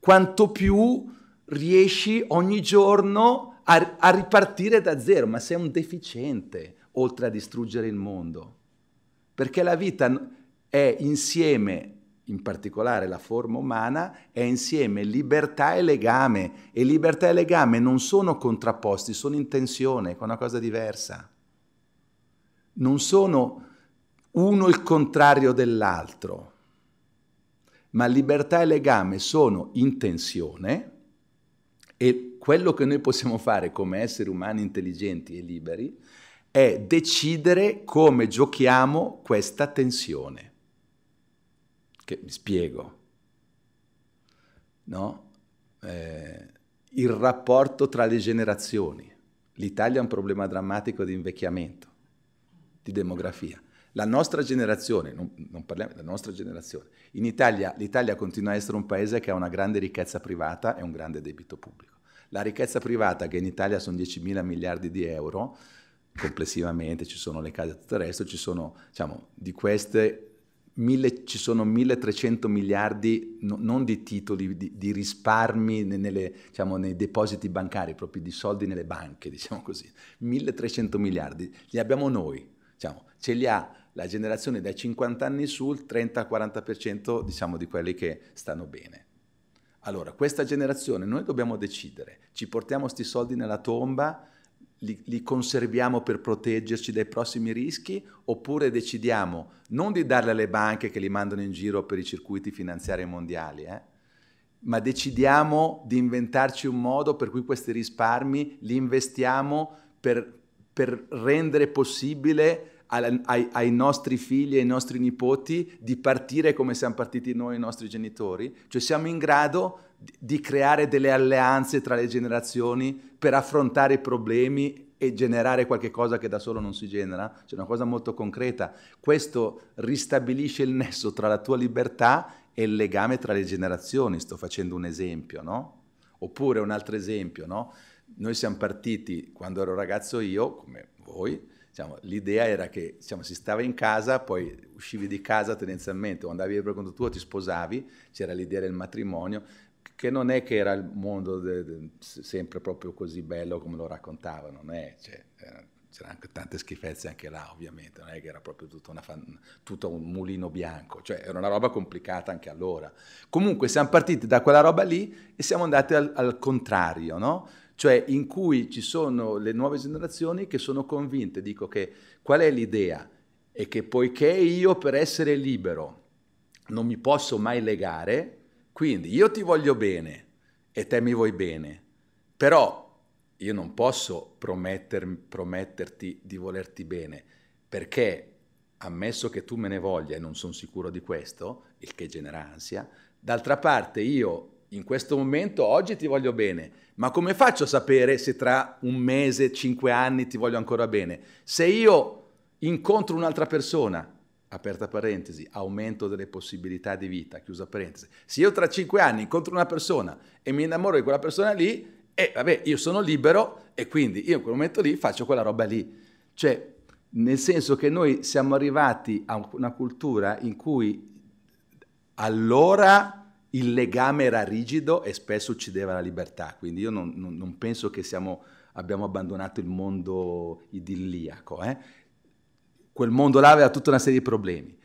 quanto più riesci ogni giorno a, a ripartire da zero, ma sei un deficiente oltre a distruggere il mondo. Perché la vita è insieme, in particolare la forma umana, è insieme libertà e legame. E libertà e legame non sono contrapposti, sono in tensione, è una cosa diversa. Non sono uno il contrario dell'altro, ma libertà e legame sono in tensione e quello che noi possiamo fare come esseri umani intelligenti e liberi è decidere come giochiamo questa tensione. Che mi spiego. No? Eh, il rapporto tra le generazioni. L'Italia ha un problema drammatico di invecchiamento, di demografia. La nostra generazione, non, non parliamo della nostra generazione, in Italia l'Italia continua a essere un paese che ha una grande ricchezza privata e un grande debito pubblico. La ricchezza privata, che in Italia sono 10 mila miliardi di euro, complessivamente ci sono le case e tutto il resto, ci sono, diciamo, di queste Mille, ci sono 1300 miliardi no, non di titoli, di, di risparmi nelle, diciamo, nei depositi bancari, proprio di soldi nelle banche, diciamo così. 1300 miliardi, li abbiamo noi, diciamo, ce li ha la generazione dai 50 anni su, il 30-40% diciamo, di quelli che stanno bene. Allora, questa generazione, noi dobbiamo decidere, ci portiamo questi soldi nella tomba, li, li, conserviamo per proteggerci dai prossimi rischi, oppure decidiamo non di darli alle banche che li mandano in giro per i circuiti finanziari mondiali, eh, ma decidiamo di inventarci un modo per cui questi risparmi li investiamo per, per rendere possibile ai, ai, nostri figli e ai nostri nipoti di partire come siamo partiti noi, i nostri genitori? Cioè siamo in grado di creare delle alleanze tra le generazioni per affrontare i problemi e generare qualche cosa che da solo non si genera? Cioè una cosa molto concreta. Questo ristabilisce il nesso tra la tua libertà e il legame tra le generazioni. Sto facendo un esempio, no? Oppure un altro esempio, no? Noi siamo partiti, quando ero ragazzo io, come voi, diciamo, l'idea era che diciamo, si stava in casa, poi uscivi di casa tendenzialmente, o andavi per conto tuo, ti sposavi, c'era l'idea del matrimonio, che non è che era il mondo de, de, sempre proprio così bello come lo raccontavano, cioè, c'erano anche tante schifezze anche là ovviamente, non è che era proprio tutto, fan, tutto, un mulino bianco, cioè era una roba complicata anche allora. Comunque siamo partiti da quella roba lì e siamo andati al, al contrario, no? Cioè in cui ci sono le nuove generazioni che sono convinte, dico che qual è l'idea? È che poiché io per essere libero non mi posso mai legare, quindi io ti voglio bene e te mi vuoi bene, però io non posso prometter, prometterti di volerti bene, perché ammesso che tu me ne voglia e non sono sicuro di questo, il che genera ansia, d'altra parte io in questo momento oggi ti voglio bene, ma come faccio a sapere se tra un mese, cinque anni ti voglio ancora bene? Se io incontro un'altra persona, aperta parentesi, aumento delle possibilità di vita, chiusa parentesi, se io tra cinque anni incontro una persona e mi innamoro di quella persona lì, e vabbè, io sono libero e quindi io in quel momento lì faccio quella roba lì. Cioè, nel senso che noi siamo arrivati a una cultura in cui allora il legame era rigido e spesso uccideva la libertà, quindi io non, non, non penso che siamo, abbiamo abbandonato il mondo idilliaco. Eh? Quel mondo là aveva tutta una serie di problemi,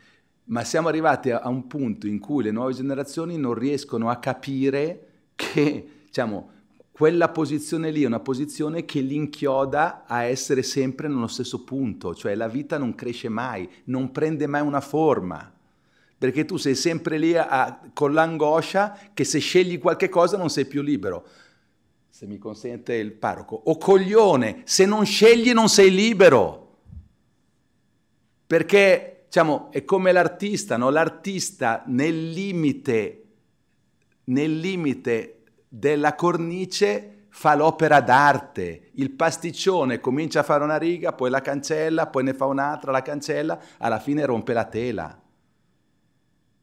ma siamo arrivati a, a un punto in cui le nuove generazioni non riescono a capire che diciamo, quella posizione lì è una posizione che li inchioda a essere sempre nello stesso punto, cioè la vita non cresce mai, non prende mai una forma perché tu sei sempre lì a, con l'angoscia che se scegli qualche cosa non sei più libero. Se mi consente il parroco, o coglione, se non scegli non sei libero. Perché, diciamo, è come l'artista, no? L'artista nel limite, nel limite della cornice fa l'opera d'arte. Il pasticcione comincia a fare una riga, poi la cancella, poi ne fa un'altra, la cancella, alla fine rompe la tela.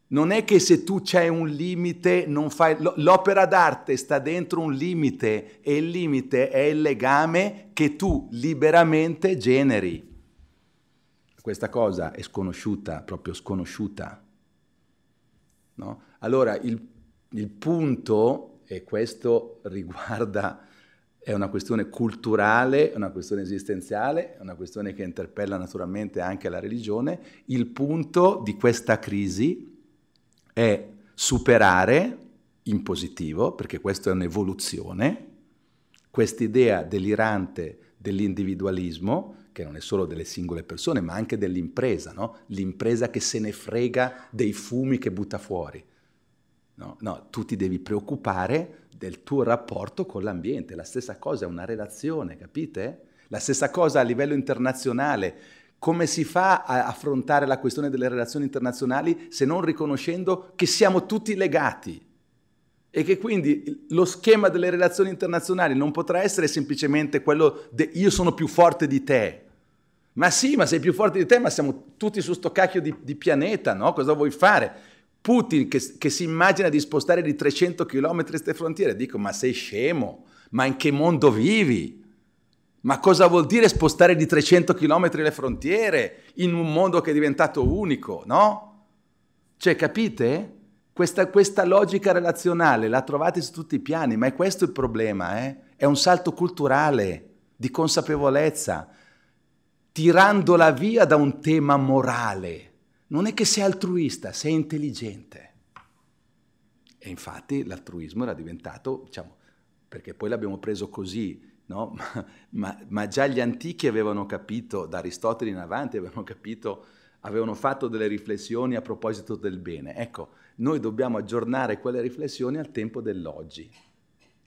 Non è che se tu c'hai un limite, non fai... L'opera d'arte sta dentro un limite e il limite è il legame che tu liberamente generi. Questa cosa è sconosciuta, proprio sconosciuta. No? Allora, il, il punto, e questo riguarda, è una questione culturale, è una questione esistenziale, è una questione che interpella naturalmente anche la religione, il punto di questa crisi è superare in positivo, perché questa è un'evoluzione, quest'idea delirante dell'individualismo, che non è solo delle singole persone, ma anche dell'impresa, no? l'impresa che se ne frega dei fumi che butta fuori. No, no, tu ti devi preoccupare del tuo rapporto con l'ambiente, la stessa cosa è una relazione, capite? La stessa cosa a livello internazionale, come si fa a affrontare la questione delle relazioni internazionali se non riconoscendo che siamo tutti legati e che quindi lo schema delle relazioni internazionali non potrà essere semplicemente quello di io sono più forte di te. Ma sì, ma sei più forte di te, ma siamo tutti su sto cacchio di, di pianeta, no? Cosa vuoi fare? Putin che, che, si immagina di spostare di 300 km queste frontiere, dico, ma sei scemo? Ma in che mondo vivi? Ma cosa vuol dire spostare di 300 km le frontiere in un mondo che è diventato unico, no? Cioè, capite? Questa, questa logica relazionale la trovate su tutti i piani, ma è questo il problema, eh? È un salto culturale, di consapevolezza, tirandola via da un tema morale. Non è che sei altruista, sei intelligente. E infatti l'altruismo era diventato, diciamo, perché poi l'abbiamo preso così no? [laughs] ma, ma, ma, già gli antichi avevano capito, da Aristotele in avanti avevano capito, avevano fatto delle riflessioni a proposito del bene. Ecco, noi dobbiamo aggiornare quelle riflessioni al tempo dell'oggi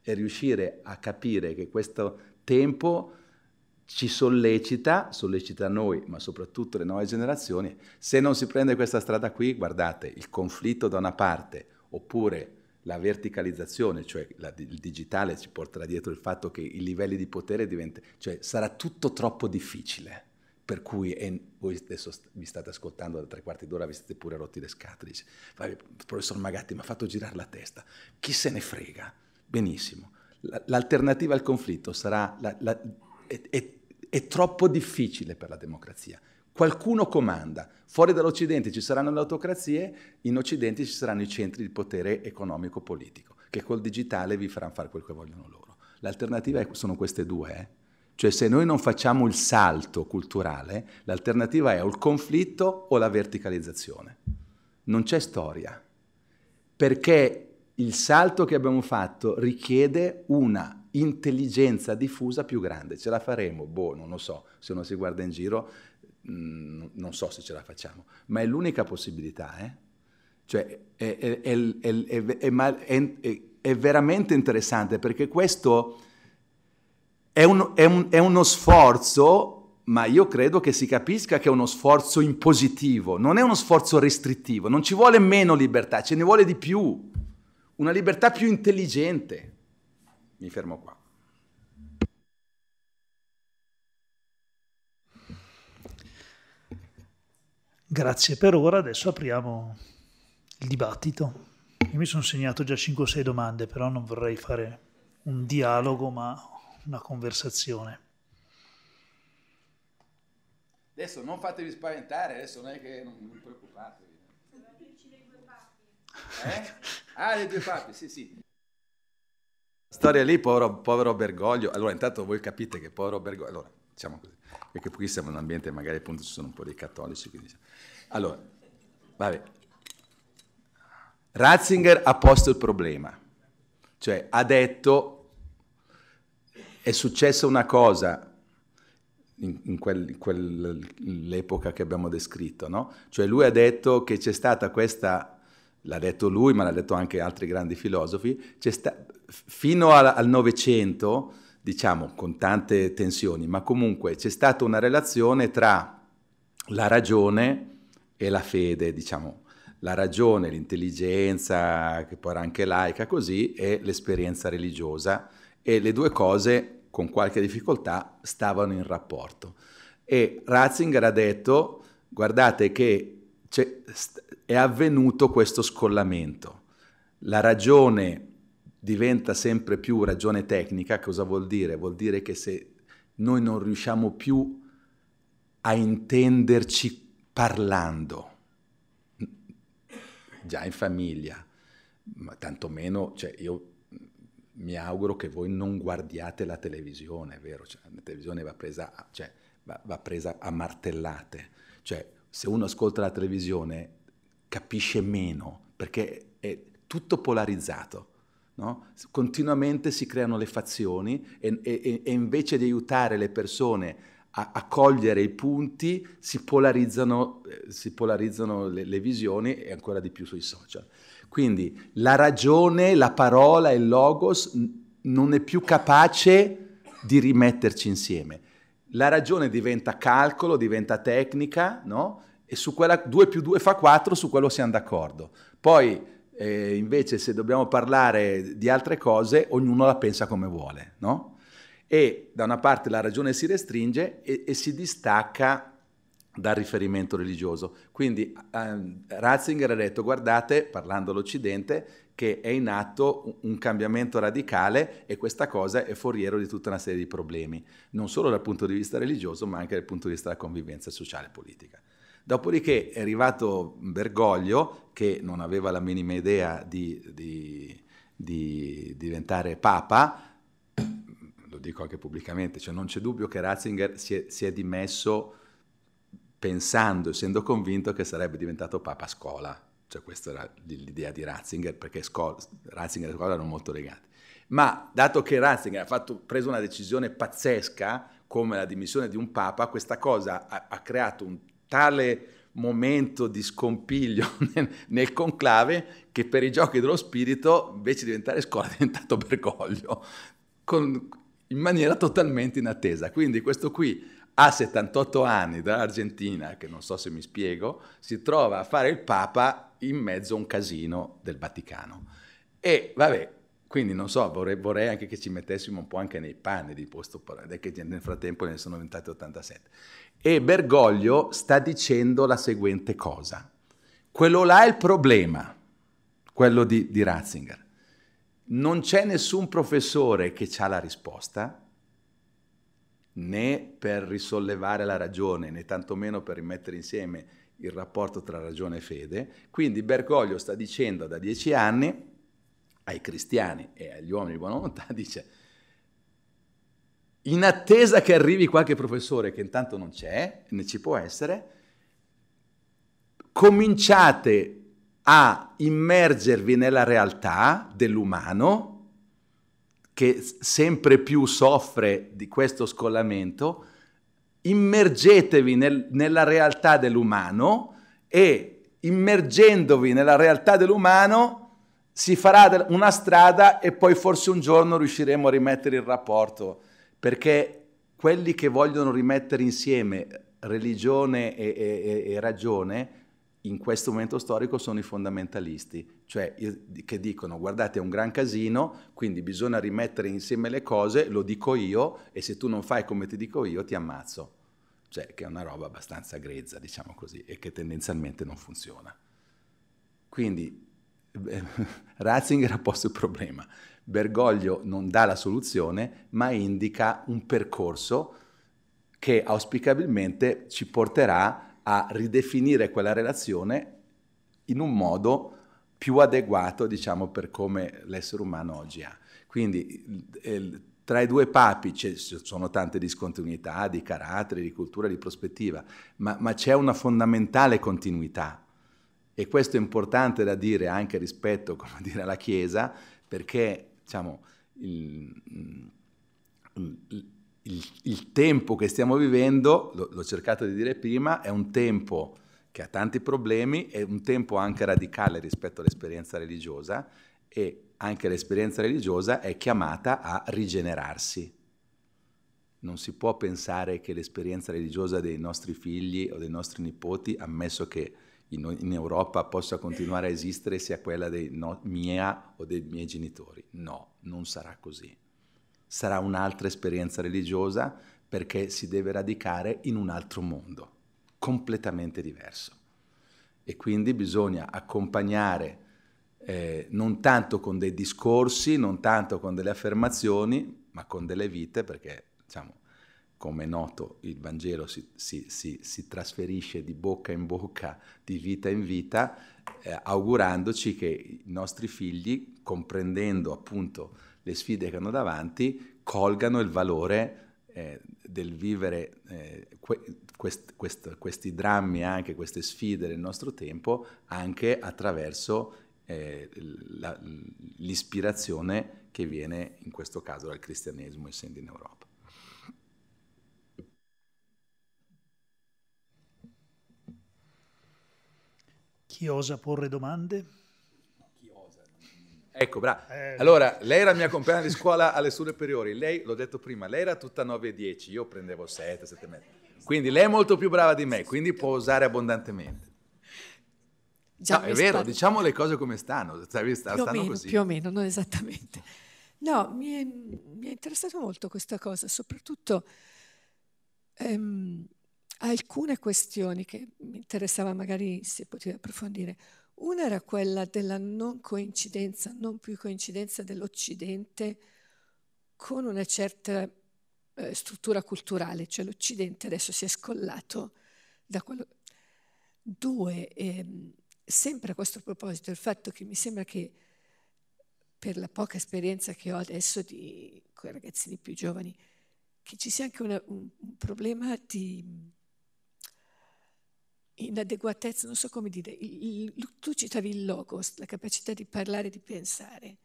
e riuscire a capire che questo tempo ci sollecita, sollecita noi, ma soprattutto le nuove generazioni. Se non si prende questa strada qui, guardate, il conflitto da una parte, oppure la verticalizzazione, cioè la, il digitale ci porterà dietro il fatto che i livelli di potere diventano, cioè sarà tutto troppo difficile. Per cui e voi adesso vi state ascoltando da tre quarti d'ora, vi siete pure rotti le scatole. Dice, professor Magatti mi ha fatto girare la testa. Chi se ne frega? Benissimo. L'alternativa al conflitto sarà la, la, è, è, è troppo difficile per la democrazia. Qualcuno comanda. Fuori dall'Occidente ci saranno le autocrazie, in Occidente ci saranno i centri di potere economico-politico, che col digitale vi faranno fare quel che vogliono loro. L'alternativa sono queste due. Eh? Cioè se noi non facciamo il salto culturale, l'alternativa è o il conflitto o la verticalizzazione. Non c'è storia. Perché il salto che abbiamo fatto richiede una intelligenza diffusa più grande. Ce la faremo? Boh, non lo so. Se uno si guarda in giro Mm, non so se ce la facciamo, ma è l'unica possibilità. Eh? Cioè, è, è, è, è veramente interessante perché questo è, un, un, uno sforzo, ma io credo che si capisca che è uno sforzo in positivo, non è uno sforzo restrittivo, non ci vuole meno libertà, ce ne vuole di più, una libertà più intelligente. Mi fermo qua. Grazie per ora, adesso apriamo il dibattito. Io mi sono segnato già 5 o 6 domande, però non vorrei fare un dialogo, ma una conversazione. Adesso non fatevi spaventare, adesso non è che non, non preoccupatevi. Eh? Ah, le due papi, sì, sì. Storia lì, povero, povero Bergoglio. Allora, intanto voi capite che povero Bergoglio... Allora, diciamo così, perché qui siamo in un ambiente, magari appunto ci sono un po' di cattolici. Quindi... Allora, vabbè, Ratzinger ha posto il problema, cioè ha detto è successa una cosa in, in, quel, quell'epoca che abbiamo descritto, no? Cioè lui ha detto che c'è stata questa, l'ha detto lui ma l'ha detto anche altri grandi filosofi, sta, fino al Novecento, diciamo con tante tensioni, ma comunque c'è stata una relazione tra la ragione e la fede, diciamo, la ragione, l'intelligenza, che poi era anche laica così, e l'esperienza religiosa, e le due cose con qualche difficoltà stavano in rapporto. E Ratzinger ha detto, guardate che è avvenuto questo scollamento, la ragione diventa sempre più ragione tecnica, cosa vuol dire? Vuol dire che se noi non riusciamo più a intenderci parlando, già in famiglia, ma tantomeno, cioè io mi auguro che voi non guardiate la televisione, vero? Cioè, la televisione va presa, cioè, va, va presa a martellate, cioè se uno ascolta la televisione capisce meno perché è tutto polarizzato. No? Continuamente si creano le fazioni e, e, e invece di aiutare le persone a, a cogliere i punti si polarizzano, eh, si polarizzano le, le visioni e ancora di più sui social. Quindi la ragione, la parola, il logos non è più capace di rimetterci insieme. La ragione diventa calcolo, diventa tecnica, no? E su quella 2 più 2 fa 4, su quello siamo d'accordo. Poi eh, invece se dobbiamo parlare di altre cose, ognuno la pensa come vuole, no? e da una parte la ragione si restringe e, e si distacca dal riferimento religioso. Quindi eh, Ratzinger ha detto, guardate, parlando all'Occidente, che è in atto un cambiamento radicale e questa cosa è foriero di tutta una serie di problemi, non solo dal punto di vista religioso, ma anche dal punto di vista della convivenza sociale e politica. Dopodiché è arrivato Bergoglio, che non aveva la minima idea di, di, di diventare papa, dico anche pubblicamente, cioè non c'è dubbio che Ratzinger si è, si è dimesso pensando, essendo convinto che sarebbe diventato Papa a scuola, cioè questa era l'idea di Ratzinger, perché scuola, Ratzinger e scuola erano molto legati. Ma dato che Ratzinger ha fatto, preso una decisione pazzesca, come la dimissione di un Papa, questa cosa ha, ha creato un tale momento di scompiglio [laughs] nel, conclave che per i giochi dello spirito, invece di diventare scuola, [laughs] è diventato Bergoglio, con, in maniera totalmente inattesa. Quindi questo qui ha 78 anni dall'Argentina, che non so se mi spiego, si trova a fare il Papa in mezzo a un casino del Vaticano. E vabbè, quindi non so, vorrei, vorrei anche che ci mettessimo un po' anche nei panni di posto, che nel frattempo ne sono diventati 87. E Bergoglio sta dicendo la seguente cosa. Quello là è il problema, quello di, di Ratzinger non c'è nessun professore che ha la risposta, né per risollevare la ragione, né tantomeno per rimettere insieme il rapporto tra ragione e fede. Quindi Bergoglio sta dicendo da dieci anni ai cristiani e agli uomini di buona volontà, [laughs] dice, in attesa che arrivi qualche professore che intanto non c'è, ne ci può essere, cominciate a immergervi nella realtà dell'umano, che sempre più soffre di questo scollamento, immergetevi nel, nella realtà dell'umano e immergendovi nella realtà dell'umano si farà una strada e poi forse un giorno riusciremo a rimettere il rapporto, perché quelli che vogliono rimettere insieme religione e, e, e ragione in questo momento storico sono i fondamentalisti, cioè che dicono guardate è un gran casino, quindi bisogna rimettere insieme le cose, lo dico io e se tu non fai come ti dico io ti ammazzo, cioè che è una roba abbastanza grezza diciamo così e che tendenzialmente non funziona. Quindi eh, [laughs] Ratzinger ha posto il problema, Bergoglio non dà la soluzione ma indica un percorso che auspicabilmente ci porterà a ridefinire quella relazione in un modo più adeguato, diciamo, per come l'essere umano oggi ha. Quindi eh, tra i due papi ci sono tante discontinuità di carattere, di cultura, di prospettiva, ma, ma c'è una fondamentale continuità. E questo è importante da dire anche rispetto [laughs] dire, alla Chiesa, perché diciamo, il, il, il, il, tempo che stiamo vivendo, lo, l'ho cercato di dire prima, è un tempo che ha tanti problemi, è un tempo anche radicale rispetto all'esperienza religiosa e anche l'esperienza religiosa è chiamata a rigenerarsi. Non si può pensare che l'esperienza religiosa dei nostri figli o dei nostri nipoti, ammesso che in, in Europa possa continuare a esistere, sia quella dei no, mia o dei miei genitori. No, non sarà così sarà un'altra esperienza religiosa perché si deve radicare in un altro mondo, completamente diverso. E quindi bisogna accompagnare eh, non tanto con dei discorsi, non tanto con delle affermazioni, ma con delle vite, perché diciamo, come è noto il Vangelo si, si, si, si, trasferisce di bocca in bocca, di vita in vita, eh, augurandoci che i nostri figli, comprendendo appunto le sfide che hanno davanti colgano il valore eh, del vivere eh, que- quest- quest- questi drammi, anche queste sfide del nostro tempo, anche attraverso eh, la, l'ispirazione che viene in questo caso dal cristianesimo essendo in Europa. Chi osa porre domande? Ecco, bravo. Eh, allora, lei era mia compagna di scuola alle superiori, lei, l'ho detto prima, lei era tutta 9 e 10, io prendevo 7, 7 e mezzo. Quindi lei è molto più brava di me, quindi può usare abbondantemente. Già no, è vero, sta... diciamo le cose come stanno, più stanno o meno, così. Più o meno, non esattamente. No, mi è, mi è interessato molto questa cosa, soprattutto ehm, alcune questioni che mi interessava magari se poteva approfondire. Una era quella della non coincidenza, non più coincidenza dell'Occidente con una certa eh, struttura culturale, cioè l'Occidente adesso si è scollato da quello. Due, ehm, sempre a questo proposito, il fatto che mi sembra che per la poca esperienza che ho adesso di, con i ragazzini più giovani, che ci sia anche una, un, un problema di inadeguatezza, non so come dire, il, il, tu citavi il logos, la capacità di parlare di pensare,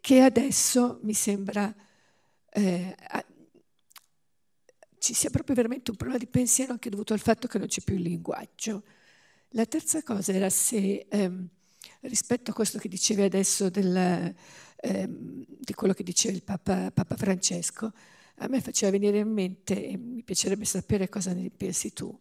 che adesso mi sembra eh, ci sia proprio veramente un problema di pensiero anche dovuto al fatto che non c'è più il linguaggio. La terza cosa era se ehm, rispetto a questo che dicevi adesso del, ehm, di quello che diceva il Papa, Papa Francesco, a me faceva venire in mente, e mi piacerebbe sapere cosa ne pensi tu,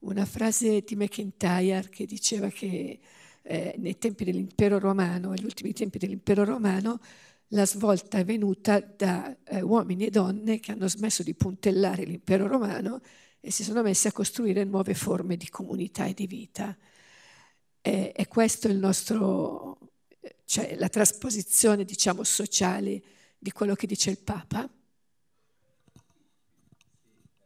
una frase di McIntyre che diceva che eh, nei tempi dell'impero romano, agli ultimi tempi dell'impero romano, la svolta è venuta da eh, uomini e donne che hanno smesso di puntellare l'impero romano e si sono messi a costruire nuove forme di comunità e di vita. E, e questo è il nostro, cioè la trasposizione, diciamo, sociale di quello che dice il Papa.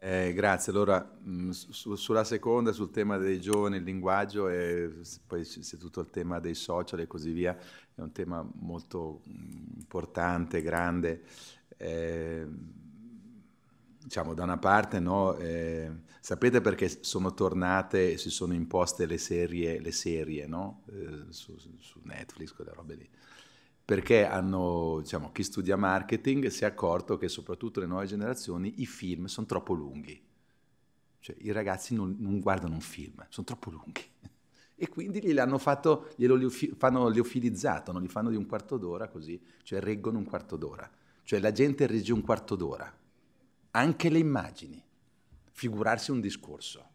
Eh, grazie, allora mh, su, sulla seconda, sul tema dei giovani, il linguaggio e poi c'è tutto il tema dei social e così via, è un tema molto mh, importante, grande. Eh, diciamo da una parte, no, eh, sapete perché sono tornate e si sono imposte le serie, le serie no? Eh, su, su Netflix, quelle robe lì perché hanno, diciamo, chi studia marketing si è accorto che soprattutto le nuove generazioni i film sono troppo lunghi. Cioè i ragazzi non, non guardano un film, sono troppo lunghi. [laughs] e quindi gliel'hanno fatto, glielo fanno liofilizzato, non li fanno di un quarto d'ora così, cioè reggono un quarto d'ora. Cioè la gente regge un quarto d'ora. Anche le immagini. Figurarsi un discorso.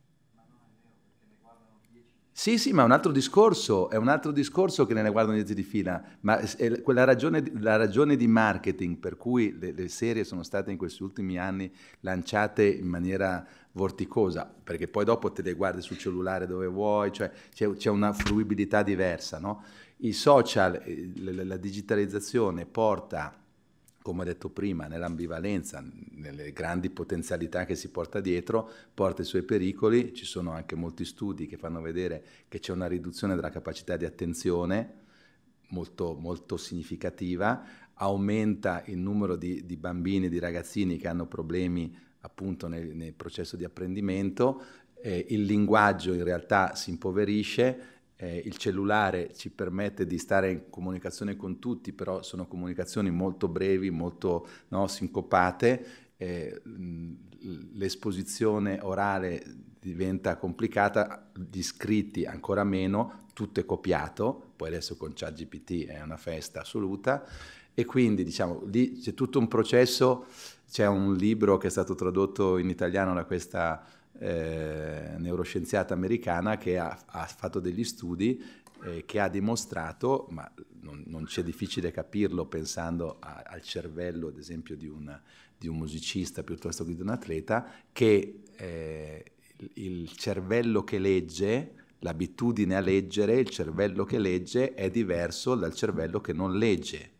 Sì, sì, ma è un altro discorso, è un altro discorso che ne guardano dieci di fila, ma quella ragione, la ragione di marketing per cui le, le, serie sono state in questi ultimi anni lanciate in maniera vorticosa, perché poi dopo te le guardi sul cellulare dove vuoi, cioè c'è, c'è una fruibilità diversa, no? I social, eh, la, la digitalizzazione porta come ho detto prima, nell'ambivalenza, nelle grandi potenzialità che si porta dietro, porta i suoi pericoli. Ci sono anche molti studi che fanno vedere che c'è una riduzione della capacità di attenzione molto, molto significativa, aumenta il numero di, di bambini e di ragazzini che hanno problemi appunto nel, nel processo di apprendimento, eh, il linguaggio in realtà si impoverisce eh, il cellulare ci permette di stare in comunicazione con tutti, però sono comunicazioni molto brevi, molto no, sincopate, eh, l'esposizione orale diventa complicata, gli scritti ancora meno, tutto è copiato, poi adesso con ChatGPT è una festa assoluta. E quindi diciamo lì c'è tutto un processo, c'è un libro che è stato tradotto in italiano da questa eh, neuroscienziata americana che ha, ha fatto degli studi eh, che ha dimostrato, ma non, non, c'è difficile capirlo pensando a, al cervello, ad esempio, di un, di un, musicista piuttosto che di un atleta, che eh, il, il cervello che legge, l'abitudine a leggere, il cervello che legge è diverso dal cervello che non legge.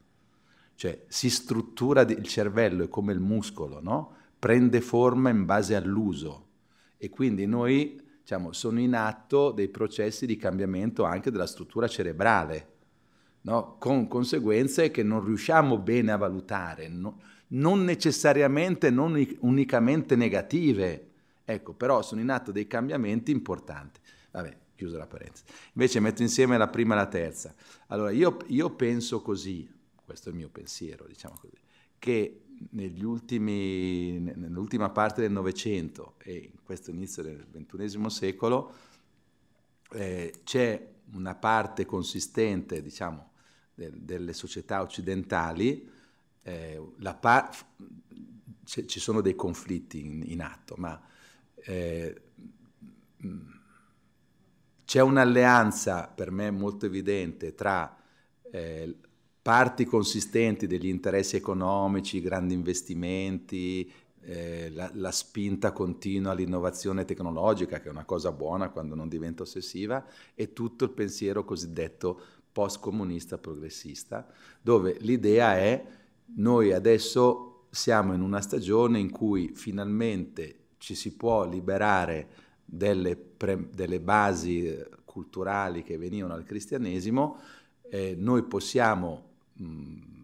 Cioè si struttura, il cervello è come il muscolo, no? prende forma in base all'uso e quindi noi diciamo, sono in atto dei processi di cambiamento anche della struttura cerebrale, no? con conseguenze che non riusciamo bene a valutare, no? non necessariamente, non unicamente negative, ecco, però sono in atto dei cambiamenti importanti. Vabbè, chiusa la parentesi. Invece metto insieme la prima e la terza. Allora, io, io penso così, questo è il mio pensiero, diciamo così, che ultimi, nell'ultima parte del Novecento e in questo inizio del XXI secolo eh, c'è una parte consistente, diciamo, de, delle società occidentali, eh, par- c- ci sono dei conflitti in, in atto, ma eh, c'è un'alleanza per me molto evidente tra eh, parti consistenti degli interessi economici, grandi investimenti, eh, la, la, spinta continua all'innovazione tecnologica, che è una cosa buona quando non diventa ossessiva, e tutto il pensiero cosiddetto post-comunista progressista, dove l'idea è noi adesso siamo in una stagione in cui finalmente ci si può liberare delle, pre, delle basi eh, culturali che venivano dal cristianesimo, eh, noi possiamo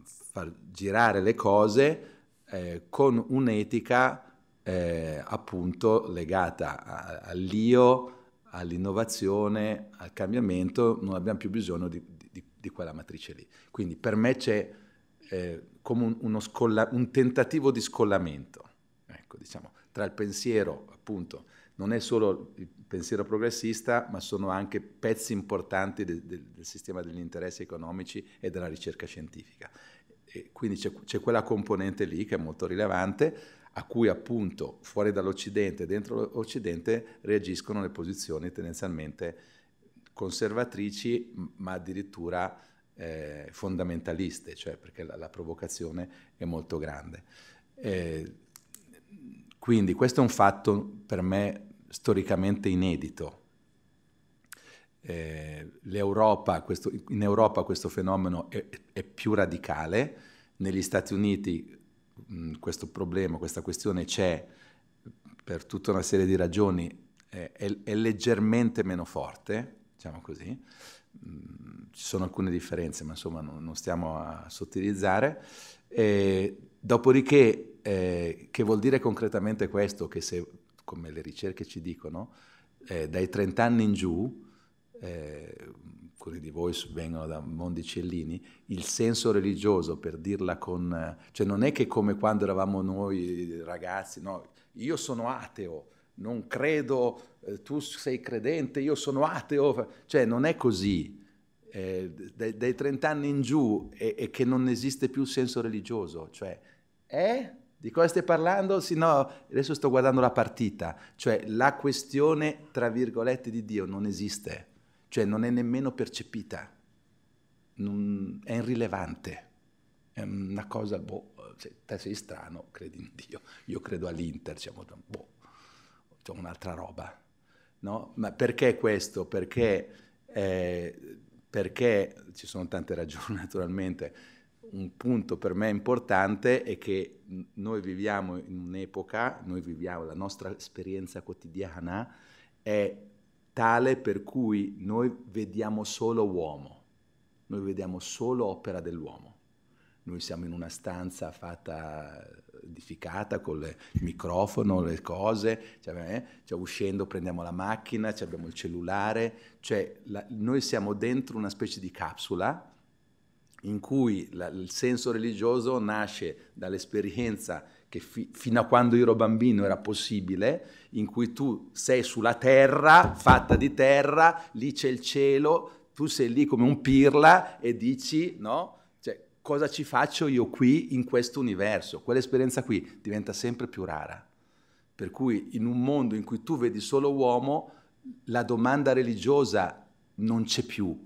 far girare le cose eh, con un'etica eh, appunto legata all'io, all'innovazione, al cambiamento, non abbiamo più bisogno di, di, di quella matrice lì. Quindi per me c'è eh, come un, scolla, un, tentativo di scollamento, ecco, diciamo, tra il pensiero appunto non è solo il pensiero progressista, ma sono anche pezzi importanti de, de, del sistema degli interessi economici e della ricerca scientifica. E quindi c'è, c'è, quella componente lì che è molto rilevante, a cui appunto fuori dall'Occidente e dentro l'Occidente reagiscono le posizioni tendenzialmente conservatrici, ma addirittura eh, fondamentaliste, cioè perché la, la, provocazione è molto grande. Eh, quindi questo è un fatto per me storicamente inedito. Eh, questo, in Europa questo fenomeno è, è, più radicale, negli Stati Uniti mh, questo problema, questa questione c'è per tutta una serie di ragioni, è, è, leggermente meno forte, diciamo così, mh, ci sono alcune differenze, ma insomma non, non stiamo a sottilizzare. Eh, dopodiché, eh, che vuol dire concretamente questo? Che se, come le ricerche ci dicono, eh, dai 30 anni in giù, eh, di voi vengono da mondi cellini, il senso religioso, per dirla con... cioè non è che come quando eravamo noi ragazzi, no, io sono ateo, non credo, eh, tu sei credente, io sono ateo, cioè non è così. Eh, dai, dai 30 anni in giù e, e, che non esiste più il senso religioso, cioè è di cosa stai parlando? Sì, no, adesso sto guardando la partita, cioè la questione tra virgolette di Dio non esiste, cioè non è nemmeno percepita, non, è irrilevante, è una cosa, boh, te sei strano, credi in Dio, io credo all'Inter, diciamo, boh, c'è un'altra roba, no? Ma perché questo? Perché, eh, perché ci sono tante ragioni [laughs] naturalmente, un punto per me importante è che noi viviamo in un'epoca, noi viviamo, la nostra esperienza quotidiana è tale per cui noi vediamo solo uomo, noi vediamo solo opera dell'uomo. Noi siamo in una stanza fatta, edificata con il microfono, le cose, cioè, eh, cioè uscendo prendiamo la macchina, cioè abbiamo il cellulare, cioè la, noi siamo dentro una specie di capsula in cui la, il senso religioso nasce dall'esperienza che fi, fino a quando ero bambino era possibile, in cui tu sei sulla terra, fatta di terra, lì c'è il cielo, tu sei lì come un pirla e dici, no? Cioè, cosa ci faccio io qui in questo universo? Quell'esperienza qui diventa sempre più rara. Per cui in un mondo in cui tu vedi solo uomo, la domanda religiosa non c'è più,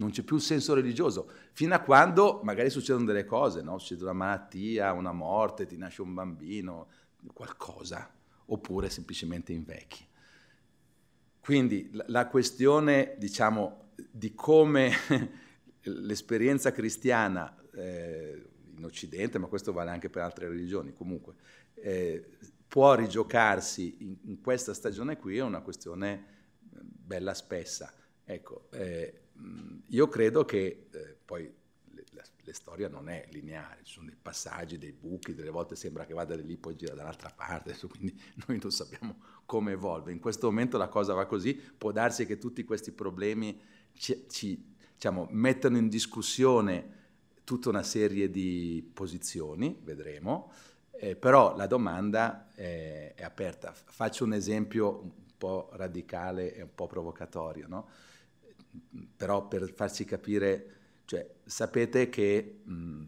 non c'è più il senso religioso, fino a quando magari succedono delle cose, no? succede una malattia, una morte, ti nasce un bambino, qualcosa, oppure semplicemente invecchi. Quindi la questione, diciamo, di come [laughs] l'esperienza cristiana eh, in Occidente, ma questo vale anche per altre religioni, comunque, eh, può rigiocarsi in, in, questa stagione qui è una questione eh, bella spessa. Ecco, eh, io credo che eh, poi la, la, storia non è lineare, ci sono dei passaggi, dei buchi, delle volte sembra che vada da lì poi gira dall'altra parte, quindi [laughs] noi non sappiamo come evolve. In questo momento la cosa va così, può darsi che tutti questi problemi ci, ci diciamo, mettano in discussione tutta una serie di posizioni, vedremo, eh, però la domanda è, è, aperta. Faccio un esempio un po' radicale e un po' provocatorio, no? Però per farci capire, cioè, sapete che mh,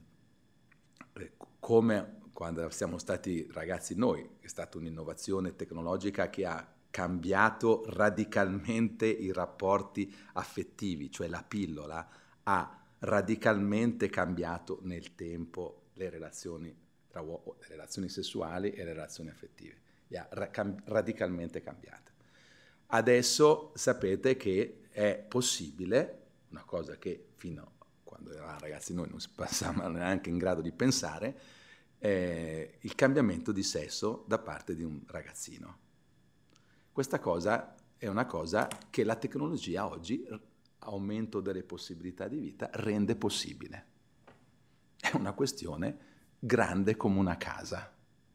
eh, come quando siamo stati ragazzi noi, è stata un'innovazione tecnologica che ha cambiato radicalmente i rapporti affettivi, cioè la pillola ha radicalmente cambiato nel tempo le relazioni, tra uomo, le relazioni sessuali e le relazioni affettive, le ha ra- cam- radicalmente cambiate. Adesso sapete che è possibile, una cosa che fino a quando eravamo ragazzi noi non si passava [laughs] neanche in grado di pensare, eh, il cambiamento di sesso da parte di un ragazzino. Questa cosa è una cosa che la tecnologia oggi, aumento delle possibilità di vita, rende possibile. È una questione grande come una casa.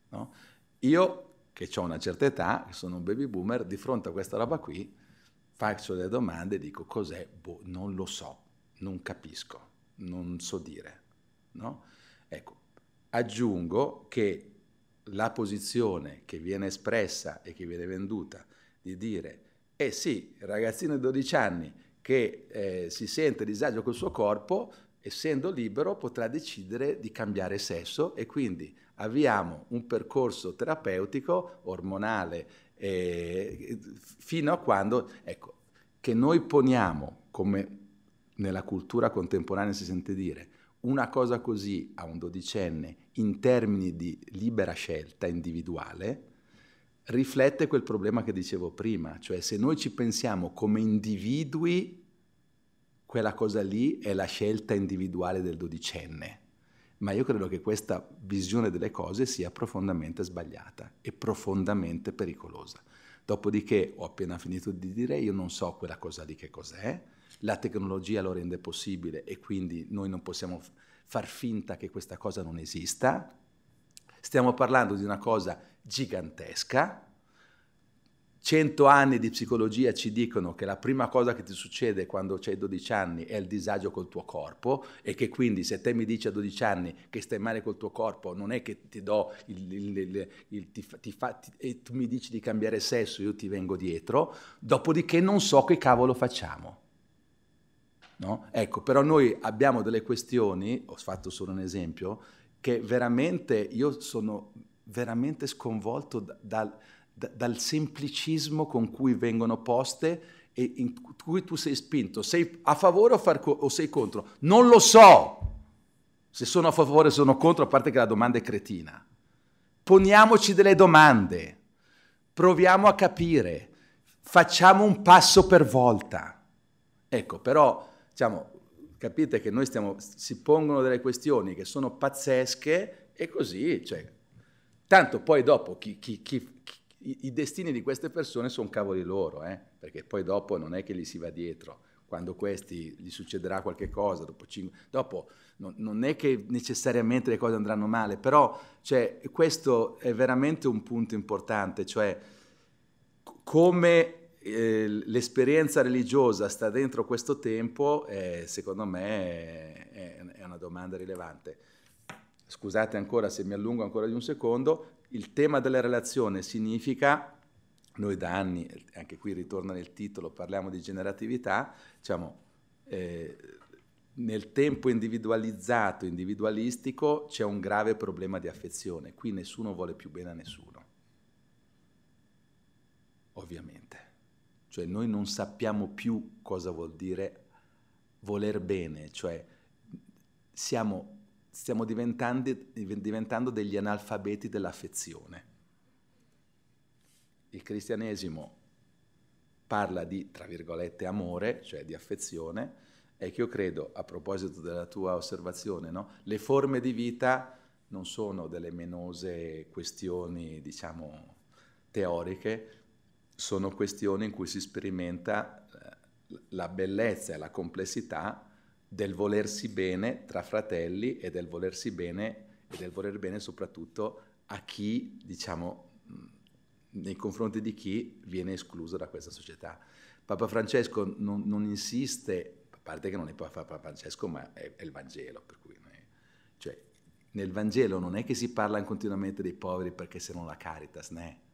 No? Io, che ho una certa età, sono un baby boomer, di fronte a questa roba qui, faccio delle domande e dico cos'è? Boh, non lo so, non capisco, non so dire. No? Ecco, aggiungo che la posizione che viene espressa e che viene venduta di dire, eh sì, ragazzino di 12 anni che eh, si sente disagio col suo corpo, essendo libero potrà decidere di cambiare sesso e quindi avviamo un percorso terapeutico, ormonale eh, fino a quando, ecco, che noi poniamo, come nella cultura contemporanea si sente dire, una cosa così a un dodicenne in termini di libera scelta individuale, riflette quel problema che dicevo prima, cioè se noi ci pensiamo come individui, quella cosa lì è la scelta individuale del dodicenne. Ma io credo che questa visione delle cose sia profondamente sbagliata e profondamente pericolosa. Dopodiché ho appena finito di dire, io non so quella cosa lì che cos'è, la tecnologia lo rende possibile e quindi noi non possiamo far finta che questa cosa non esista. Stiamo parlando di una cosa gigantesca, Cento anni di psicologia ci dicono che la prima cosa che ti succede quando hai 12 anni è il disagio col tuo corpo e che quindi se te mi dici a 12 anni che stai male col tuo corpo non è che ti do il, il, il, il ti, ti fa, ti, e tu mi dici di cambiare sesso, io ti vengo dietro, dopodiché non so che cavolo facciamo. No? Ecco, però noi abbiamo delle questioni, ho fatto solo un esempio, che veramente io sono veramente sconvolto da, da d- dal semplicismo con cui vengono poste e in cui tu sei spinto. Sei a favore o, co- o sei contro? Non lo so se sono a favore o sono contro, a parte che la domanda è cretina. Poniamoci delle domande, proviamo a capire, facciamo un passo per volta. Ecco, però, diciamo, capite che noi stiamo, si pongono delle questioni che sono pazzesche e così, cioè, tanto poi dopo chi, chi, chi, i, i, destini di queste persone sono cavoli loro, eh? perché poi dopo non è che gli si va dietro, quando questi gli succederà qualche cosa, dopo, cinque, dopo non, non, è che necessariamente le cose andranno male, però cioè, questo è veramente un punto importante, cioè come eh, l'esperienza religiosa sta dentro questo tempo, eh, secondo me è, è una domanda rilevante. Scusate ancora se mi allungo ancora di un secondo, il tema della relazione significa, noi da anni, anche qui ritorna nel titolo, parliamo di generatività, diciamo, eh, nel tempo individualizzato, individualistico, c'è un grave problema di affezione. Qui nessuno vuole più bene a nessuno. Ovviamente. Cioè noi non sappiamo più cosa vuol dire voler bene, cioè siamo stiamo diventando, diventando degli analfabeti dell'affezione. Il cristianesimo parla di, tra virgolette, amore, cioè di affezione, e che io credo, a proposito della tua osservazione, no? le forme di vita non sono delle menose questioni, diciamo, teoriche, sono questioni in cui si sperimenta eh, la bellezza e la complessità del volersi bene tra fratelli e del volersi bene e del voler bene soprattutto a chi, diciamo, nei confronti di chi viene escluso da questa società. Papa Francesco non, non insiste, a parte che non è Papa Francesco, ma è, è il Vangelo, per cui è, cioè, nel Vangelo non è che si parla continuamente dei poveri perché se non la Caritas, né?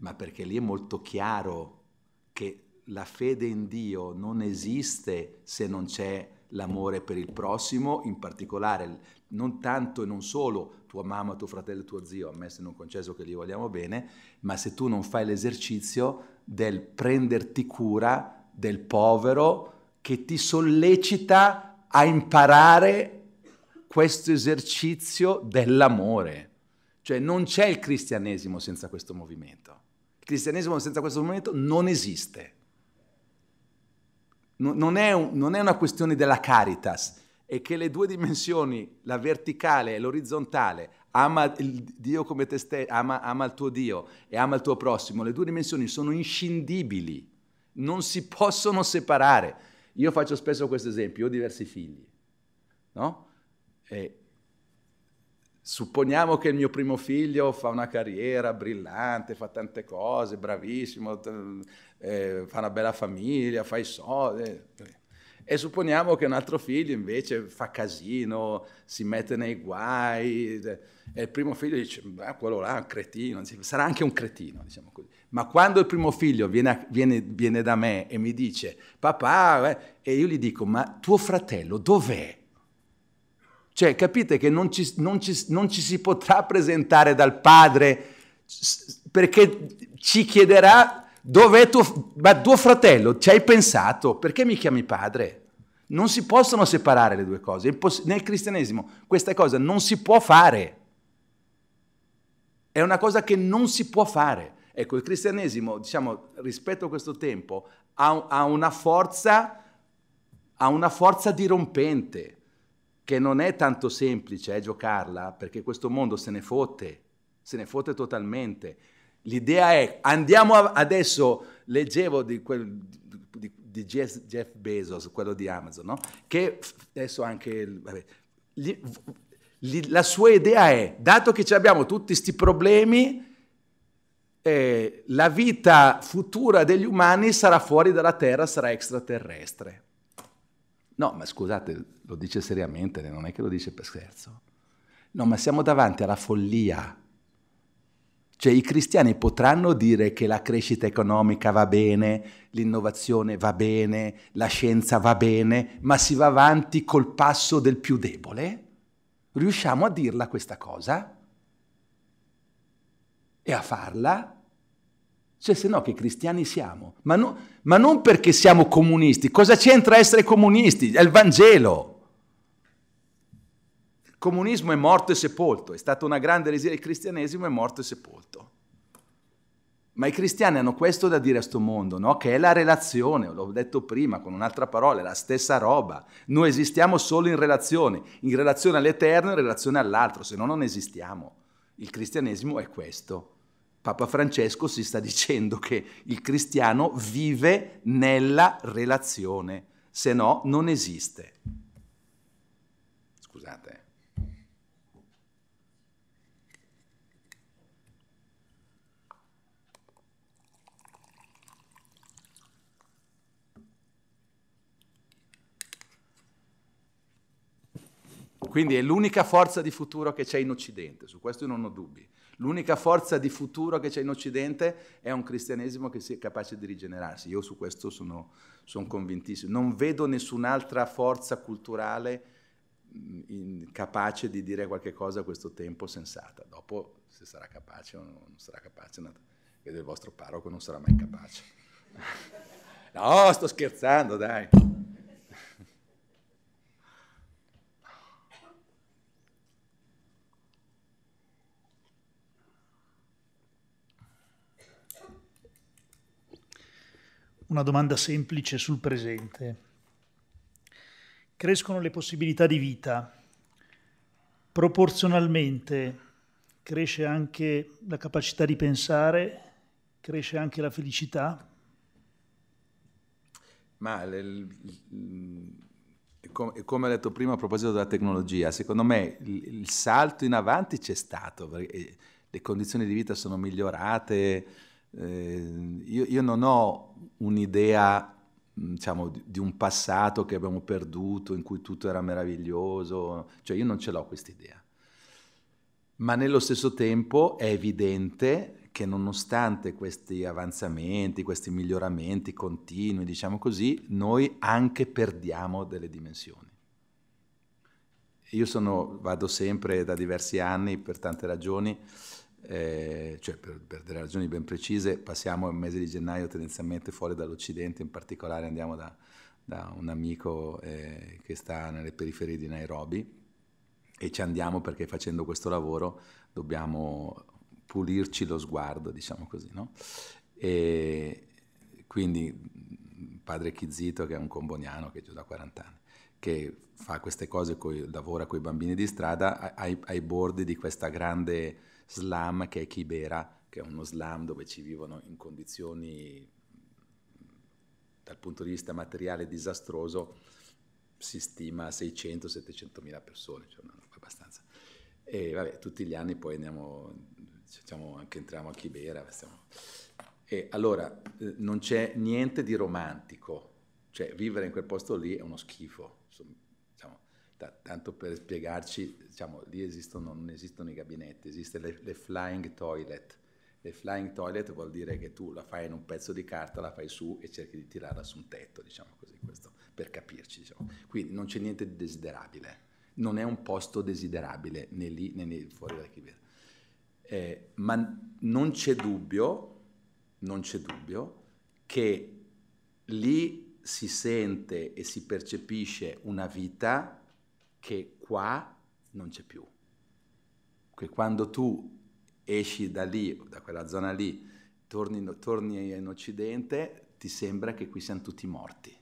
ma perché lì è molto chiaro che la fede in Dio non esiste se non c'è l'amore per il prossimo, in particolare non tanto e non solo tua mamma, tuo fratello tuo zio, a me se non concesso che li vogliamo bene, ma se tu non fai l'esercizio del prenderti cura del povero che ti sollecita a imparare questo esercizio dell'amore. Cioè non c'è il cristianesimo senza questo movimento. Il cristianesimo senza questo movimento non esiste non è, un, non è una questione della caritas, è che le due dimensioni, la verticale e l'orizzontale, ama il Dio come te stesso, ama, ama, il tuo Dio e ama il tuo prossimo, le due dimensioni sono inscindibili, non si possono separare. Io faccio spesso questo esempio, io ho diversi figli, no? E supponiamo che il mio primo figlio fa una carriera brillante, fa tante cose, bravissimo, eh, fa una bella famiglia, fa i soldi. E supponiamo che un altro figlio invece fa casino, si mette nei guai, e il primo figlio dice, beh, quello là è un cretino, sarà anche un cretino, diciamo così. Ma quando il primo figlio viene, viene, viene da me e mi dice, papà, eh, e io gli dico, ma tuo fratello dov'è? Cioè, capite che non ci, non ci, non ci si potrà presentare dal padre perché ci chiederà Dov'è tuo, ma tuo fratello? Ci hai pensato? Perché mi chiami padre? Non si possono separare le due cose. Nel cristianesimo questa cosa non si può fare. È una cosa che non si può fare. Ecco, il cristianesimo, diciamo, rispetto a questo tempo, ha, ha una forza, ha una forza dirompente, che non è tanto semplice eh, giocarla, perché questo mondo se ne fotte, se ne fotte totalmente. L'idea è, andiamo a, adesso, leggevo di, quel, di, di Jeff, Jeff, Bezos, quello di Amazon, no? che adesso anche, vabbè, gli, gli, la sua idea è, dato che abbiamo tutti questi problemi, eh, la vita futura degli umani sarà fuori dalla Terra, sarà extraterrestre. No, ma scusate, lo dice seriamente, non è che lo dice per scherzo. No, ma siamo davanti alla follia. Cioè i cristiani potranno dire che la crescita economica va bene, l'innovazione va bene, la scienza va bene, ma si va avanti col passo del più debole? Riusciamo a dirla questa cosa? E a farla? Cioè, se no che cristiani siamo? Ma, no, ma non perché siamo comunisti. Cosa c'entra essere comunisti? È il Vangelo. Comunismo è morto e sepolto. È stata una grande eresia. Il cristianesimo è morto e sepolto. Ma i cristiani hanno questo da dire a sto mondo, no? che è la relazione, l'ho detto prima con un'altra parola, è la stessa roba. Noi esistiamo solo in relazione, in relazione all'Eterno, in relazione all'altro, se no non esistiamo. Il cristianesimo è questo. Papa Francesco si sta dicendo che il cristiano vive nella relazione, se no non esiste. Scusate. Quindi è l'unica forza di futuro che c'è in Occidente, su questo io non ho dubbi. L'unica forza di futuro che c'è in Occidente è un cristianesimo che sia capace di rigenerarsi. Io su questo sono, sono convintissimo. Non vedo nessun'altra forza culturale in, capace di dire qualche cosa a questo tempo sensata. Dopo, se sarà capace o non sarà capace, vedo il vostro parroco non sarà mai capace. [laughs] No, sto scherzando, dai. Una domanda semplice sul presente. Crescono le possibilità di vita, proporzionalmente cresce anche la capacità di pensare, cresce anche la felicità? Ma come ho detto prima a proposito della tecnologia, secondo me il salto in avanti c'è stato, perché le condizioni di vita sono migliorate, eh, io, io, non ho un'idea diciamo, di, di, un passato che abbiamo perduto, in cui tutto era meraviglioso, cioè io non ce l'ho questa idea. Ma nello stesso tempo è evidente che nonostante questi avanzamenti, questi miglioramenti continui, diciamo così, noi anche perdiamo delle dimensioni. Io sono, vado sempre da diversi anni, per tante ragioni, eh, cioè per, per, delle ragioni ben precise, passiamo il mese di gennaio tendenzialmente fuori dall'Occidente, in particolare andiamo da, da un amico eh, che sta nelle periferie di Nairobi e ci andiamo perché facendo questo lavoro dobbiamo pulirci lo sguardo, diciamo così, no? E quindi padre Chizito, che è un comboniano che è giù da 40 anni, che fa queste cose, coi, lavora con i bambini di strada ai, ai bordi di questa grande slam che è Kibera, che è uno slam dove ci vivono in condizioni dal punto di vista materiale disastroso, si stima 600-700 mila persone, cioè roba abbastanza. E vabbè, tutti gli anni poi andiamo, diciamo, anche entriamo a Kibera. Stiamo... E allora, eh, non c'è niente di romantico, cioè vivere in quel posto lì è uno schifo, t- tanto per spiegarci, diciamo, lì esistono, non esistono i gabinetti, esiste le, le, flying toilet. Le flying toilet vuol dire che tu la fai in un pezzo di carta, la fai su e cerchi di tirarla su un tetto, diciamo così, questo per capirci. Diciamo. Quindi non c'è niente di desiderabile, non è un posto desiderabile né lì né fuori da Chibera. Eh, ma non c'è dubbio, non c'è dubbio che lì si sente e si percepisce una vita che qua non c'è più. Che quando tu esci da lì, da quella zona lì, torni, torni in Occidente, ti sembra che qui siamo tutti morti,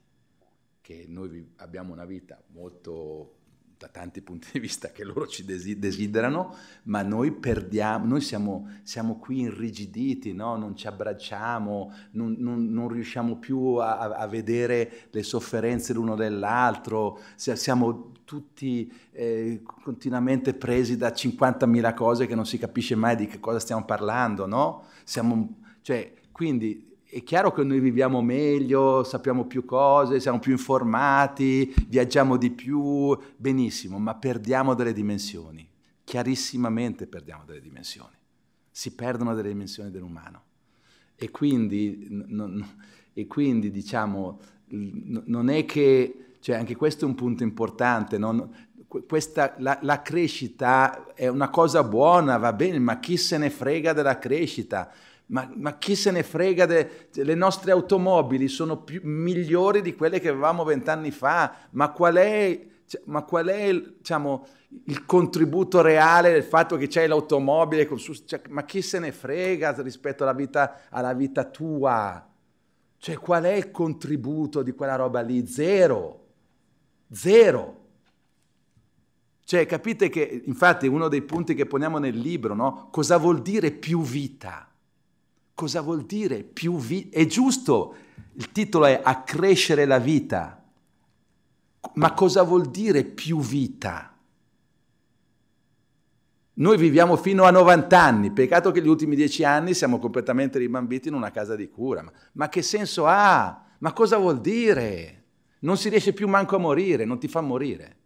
che noi abbiamo una vita molto da tanti punti di vista che loro ci desiderano, ma noi perdiamo, noi siamo, siamo qui irrigiditi, no? non ci abbracciamo, non, non, non riusciamo più a, a, vedere le sofferenze l'uno dell'altro, siamo tutti eh, continuamente presi da 50.000 cose che non si capisce mai di che cosa stiamo parlando, no? Siamo, cioè, quindi è chiaro che noi viviamo meglio, sappiamo più cose, siamo più informati, viaggiamo di più, benissimo, ma perdiamo delle dimensioni, chiarissimamente perdiamo delle dimensioni, si perdono delle dimensioni dell'umano. E quindi, non, e quindi diciamo, non è che, cioè anche questo è un punto importante, non, questa, la, la, crescita è una cosa buona, va bene, ma chi se ne frega della crescita? Ma, ma, chi se ne frega, de, le nostre automobili sono più, migliori di quelle che avevamo vent'anni fa, ma qual è, cioè, ma qual è diciamo, il contributo reale del fatto che c'è l'automobile, cioè, ma chi se ne frega rispetto alla vita, alla vita tua? Cioè qual è il contributo di quella roba lì? Zero, zero. Cioè capite che infatti uno dei punti che poniamo nel libro, no? Cosa vuol dire più vita? Cosa vuol dire più vita? È giusto, il titolo è Accrescere la vita, ma cosa vuol dire più vita? Noi viviamo fino a 90 anni, peccato che gli ultimi 10 anni siamo completamente ribambiti in una casa di cura. Ma, ma che senso ha? Ma cosa vuol dire? Non si riesce più manco a morire, non ti fa morire.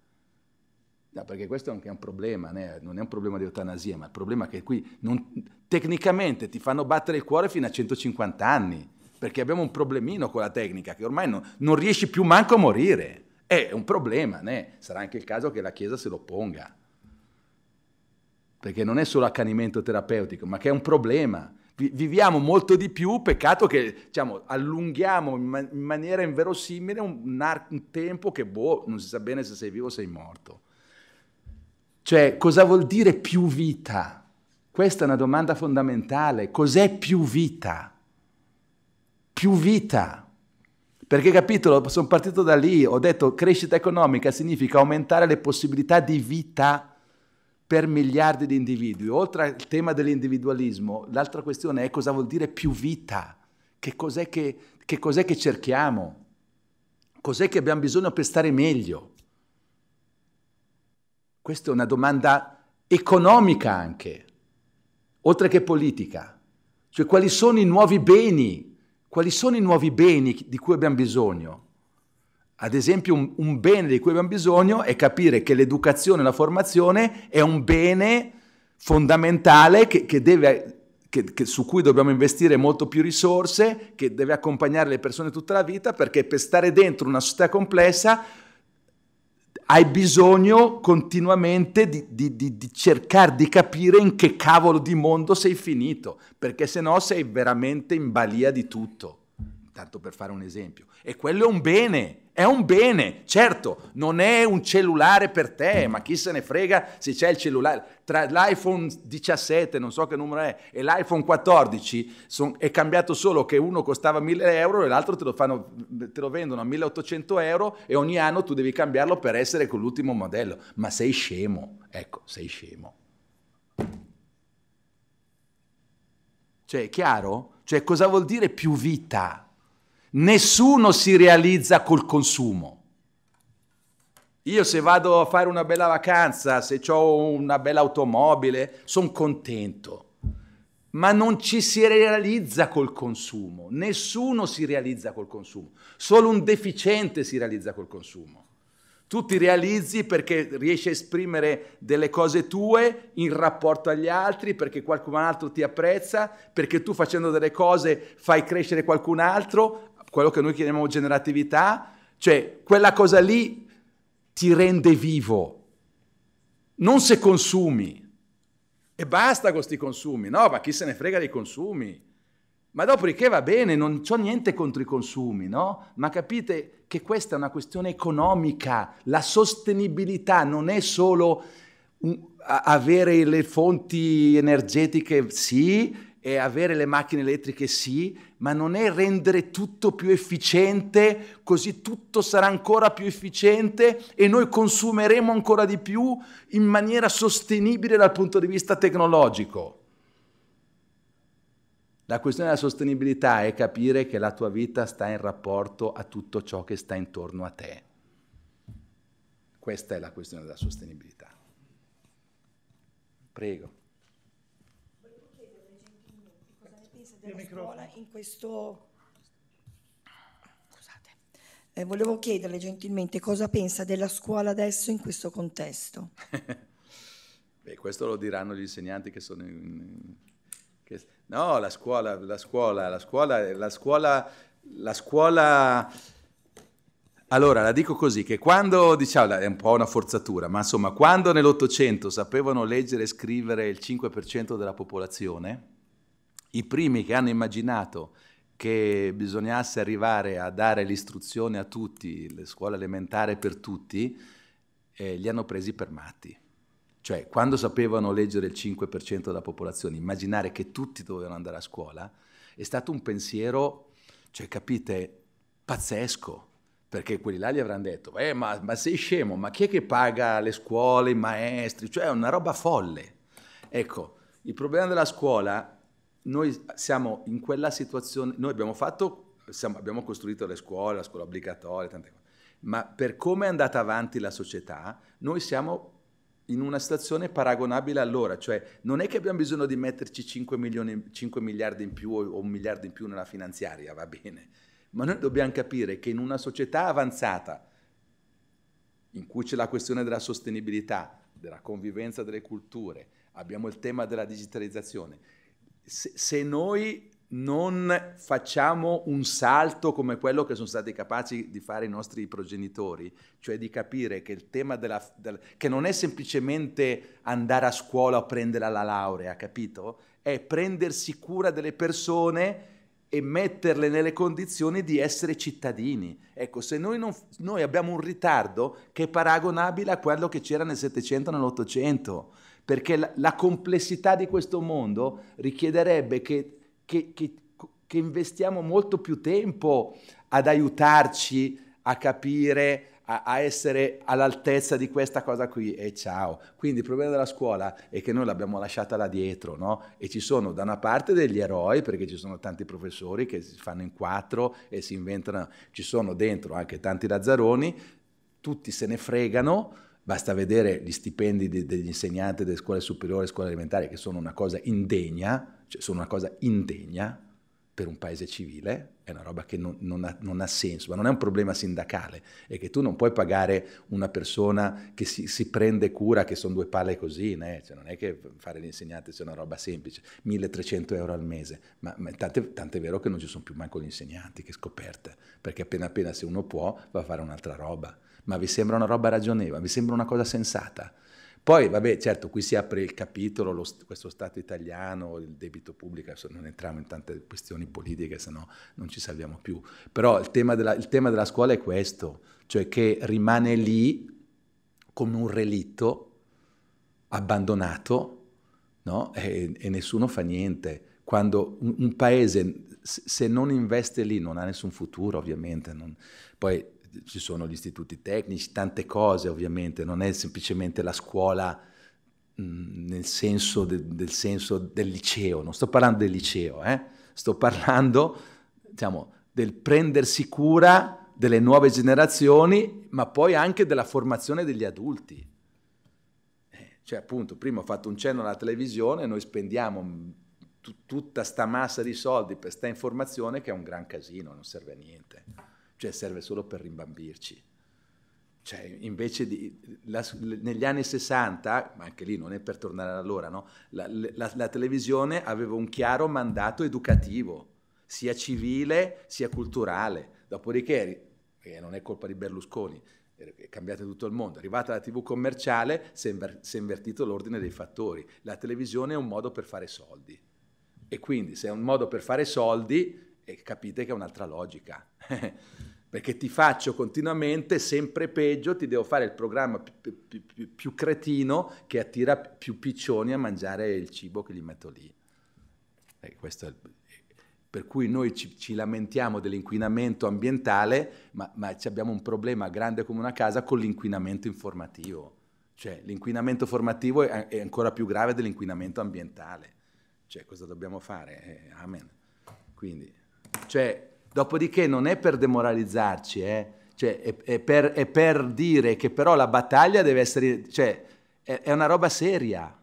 No, perché questo è anche un problema, né? non è un problema di eutanasia, ma il problema è che qui non, tecnicamente ti fanno battere il cuore fino a 150 anni, perché abbiamo un problemino con la tecnica, che ormai non, non riesci più manco a morire. È un problema, né? sarà anche il caso che la Chiesa se lo ponga, perché non è solo accanimento terapeutico, ma che è un problema. Viviamo molto di più, peccato che diciamo, allunghiamo in, man- in, maniera inverosimile un, un, un tempo che boh, non si sa bene se sei vivo o sei morto. Cioè, cosa vuol dire più vita? Questa è una domanda fondamentale. Cos'è più vita? Più vita. Perché capito, sono partito da lì, ho detto crescita economica significa aumentare le possibilità di vita per miliardi di individui. Oltre al tema dell'individualismo, l'altra questione è cosa vuol dire più vita. Che cos'è che, che, cos'è che cerchiamo? Cos'è che abbiamo bisogno per stare meglio? Questa è una domanda economica anche, oltre che politica. Cioè quali sono i nuovi beni? Quali sono i nuovi beni di cui abbiamo bisogno? Ad esempio un, un bene di cui abbiamo bisogno è capire che l'educazione e la formazione è un bene fondamentale che, che deve che, che, su cui dobbiamo investire molto più risorse, che deve accompagnare le persone tutta la vita, perché per stare dentro una società complessa hai bisogno continuamente di, di, di, di, cercare di capire in che cavolo di mondo sei finito, perché se no sei veramente in balia di tutto, tanto per fare un esempio. E quello è un bene, è un bene, certo, non è un cellulare per te, ma chi se ne frega se c'è il cellulare. Tra l'iPhone 17, non so che numero è, e l'iPhone 14 son, è cambiato solo che uno costava 1000 euro e l'altro te lo, fanno, te lo vendono a 1800 euro e ogni anno tu devi cambiarlo per essere con l'ultimo modello. Ma sei scemo, ecco, sei scemo. Cioè, è chiaro? Cioè, cosa vuol dire più vita? Nessuno si realizza col consumo. Io se vado a fare una bella vacanza, se ho una bella automobile, sono contento. Ma non ci si realizza col consumo. Nessuno si realizza col consumo. Solo un deficiente si realizza col consumo. Tu ti realizzi perché riesci a esprimere delle cose tue in rapporto agli altri, perché qualcun altro ti apprezza, perché tu facendo delle cose fai crescere qualcun altro, quello che noi chiamiamo generatività, cioè quella cosa lì ti rende vivo, non se consumi. E basta con questi consumi, no? Ma chi se ne frega dei consumi? Ma dopodiché va bene, non ho niente contro i consumi, no? Ma capite che questa è una questione economica, la sostenibilità non è solo avere le fonti energetiche, sì, e avere le macchine elettriche sì, ma non è rendere tutto più efficiente, così tutto sarà ancora più efficiente e noi consumeremo ancora di più in maniera sostenibile dal punto di vista tecnologico. La questione della sostenibilità è capire che la tua vita sta in rapporto a tutto ciò che sta intorno a te. Questa è la questione della sostenibilità. Prego. Della scuola in questo... Scusate. Eh, volevo chiederle gentilmente cosa pensa della scuola adesso in questo contesto. [laughs] Beh, questo lo diranno gli insegnanti che sono in... Che... No, la scuola, la scuola, la scuola, la scuola, la scuola... Allora, la dico così, che quando, diciamo, è un po' una forzatura, ma insomma, quando nell'Ottocento sapevano leggere e scrivere il 5% della popolazione, i primi che hanno immaginato che bisognasse arrivare a dare l'istruzione a tutti, le scuole elementari per tutti, eh, li hanno presi per matti. Cioè, quando sapevano leggere il 5% della popolazione, immaginare che tutti dovevano andare a scuola, è stato un pensiero, cioè, capite, pazzesco. Perché quelli là gli avranno detto, eh, ma, ma sei scemo, ma chi è che paga le scuole, i maestri? Cioè, è una roba folle. Ecco, il problema della scuola noi siamo in quella situazione, noi abbiamo fatto, siamo, abbiamo costruito le scuole, la scuola obbligatoria, tante cose, ma per come è andata avanti la società, noi siamo in una situazione paragonabile allora, cioè non è che abbiamo bisogno di metterci 5, milioni, 5 miliardi in più o un miliardo in più nella finanziaria, va bene, ma noi dobbiamo capire che in una società avanzata, in cui c'è la questione della sostenibilità, della convivenza delle culture, abbiamo il tema della digitalizzazione, se, se noi non facciamo un salto come quello che sono stati capaci di fare i nostri progenitori, cioè di capire che il tema della, del, che non è semplicemente andare a scuola o prendere la laurea, capito? È prendersi cura delle persone e metterle nelle condizioni di essere cittadini. Ecco, se noi, non, noi abbiamo un ritardo che è paragonabile a quello che c'era nel Settecento e nell'Ottocento, perché la, la complessità di questo mondo richiederebbe che, che, che, che investiamo molto più tempo ad aiutarci a capire, a, essere all'altezza di questa cosa qui e ciao. Quindi il problema della scuola è che noi l'abbiamo lasciata là dietro, no? E ci sono da una parte degli eroi, perché ci sono tanti professori che si fanno in quattro e si inventano, ci sono dentro anche tanti lazzaroni, tutti se ne fregano, Basta vedere gli stipendi de- degli insegnanti delle scuole superiori e scuole elementari che sono una cosa indegna, cioè sono una cosa indegna per un paese civile, è una roba che non, non, ha, non, ha, senso, ma non è un problema sindacale, è che tu non puoi pagare una persona che si, si prende cura, che sono due palle così, né? cioè non è che fare l'insegnante sia una roba semplice, 1300 euro al mese, ma, ma tant'è, tant'è vero che non ci sono più manco gli insegnanti, che scoperte, perché appena appena se uno può va a fare un'altra roba ma vi sembra una roba ragionevole, vi sembra una cosa sensata. Poi, vabbè, certo, qui si apre il capitolo, lo, questo Stato italiano, il debito pubblico, non entriamo in tante questioni politiche, se no non ci salviamo più. Però il tema, della, il tema della scuola è questo, cioè che rimane lì come un relitto, abbandonato, no? e, e, nessuno fa niente. Quando un, un, paese, se non investe lì, non ha nessun futuro, ovviamente. Non, poi ci sono gli istituti tecnici, tante cose ovviamente, non è semplicemente la scuola mh, nel senso, de, del senso del liceo, non sto parlando del liceo, eh? sto parlando diciamo, del prendersi cura delle nuove generazioni, ma poi anche della formazione degli adulti. Eh, cioè appunto, prima ho fatto un cenno alla televisione, noi spendiamo tutta sta massa di soldi per questa informazione che è un gran casino, non serve a niente cioè serve solo per rimbambirci. Cioè, invece di, la, negli anni 60, ma anche lì non è per tornare allora, no? la, la, la, televisione aveva un chiaro mandato educativo, sia civile sia culturale. Dopodiché, e non è colpa di Berlusconi, è cambiato tutto il mondo, è arrivata la tv commerciale, si è, inver- si è invertito l'ordine dei fattori. La televisione è un modo per fare soldi. E quindi se è un modo per fare soldi, eh, capite che è un'altra logica. [laughs] perché ti faccio continuamente sempre peggio, ti devo fare il programma più, più, più, più, cretino che attira più piccioni a mangiare il cibo che gli metto lì. Eh, il, per cui noi ci, ci lamentiamo dell'inquinamento ambientale, ma, ma abbiamo un problema grande come una casa con l'inquinamento informativo. Cioè l'inquinamento formativo è, è ancora più grave dell'inquinamento ambientale. Cioè cosa dobbiamo fare? Eh, amen. Quindi, cioè, dopodiché non è per demoralizzarci, eh? cioè, è, è, per, è, per, dire che però la battaglia deve essere, cioè, è, è una roba seria.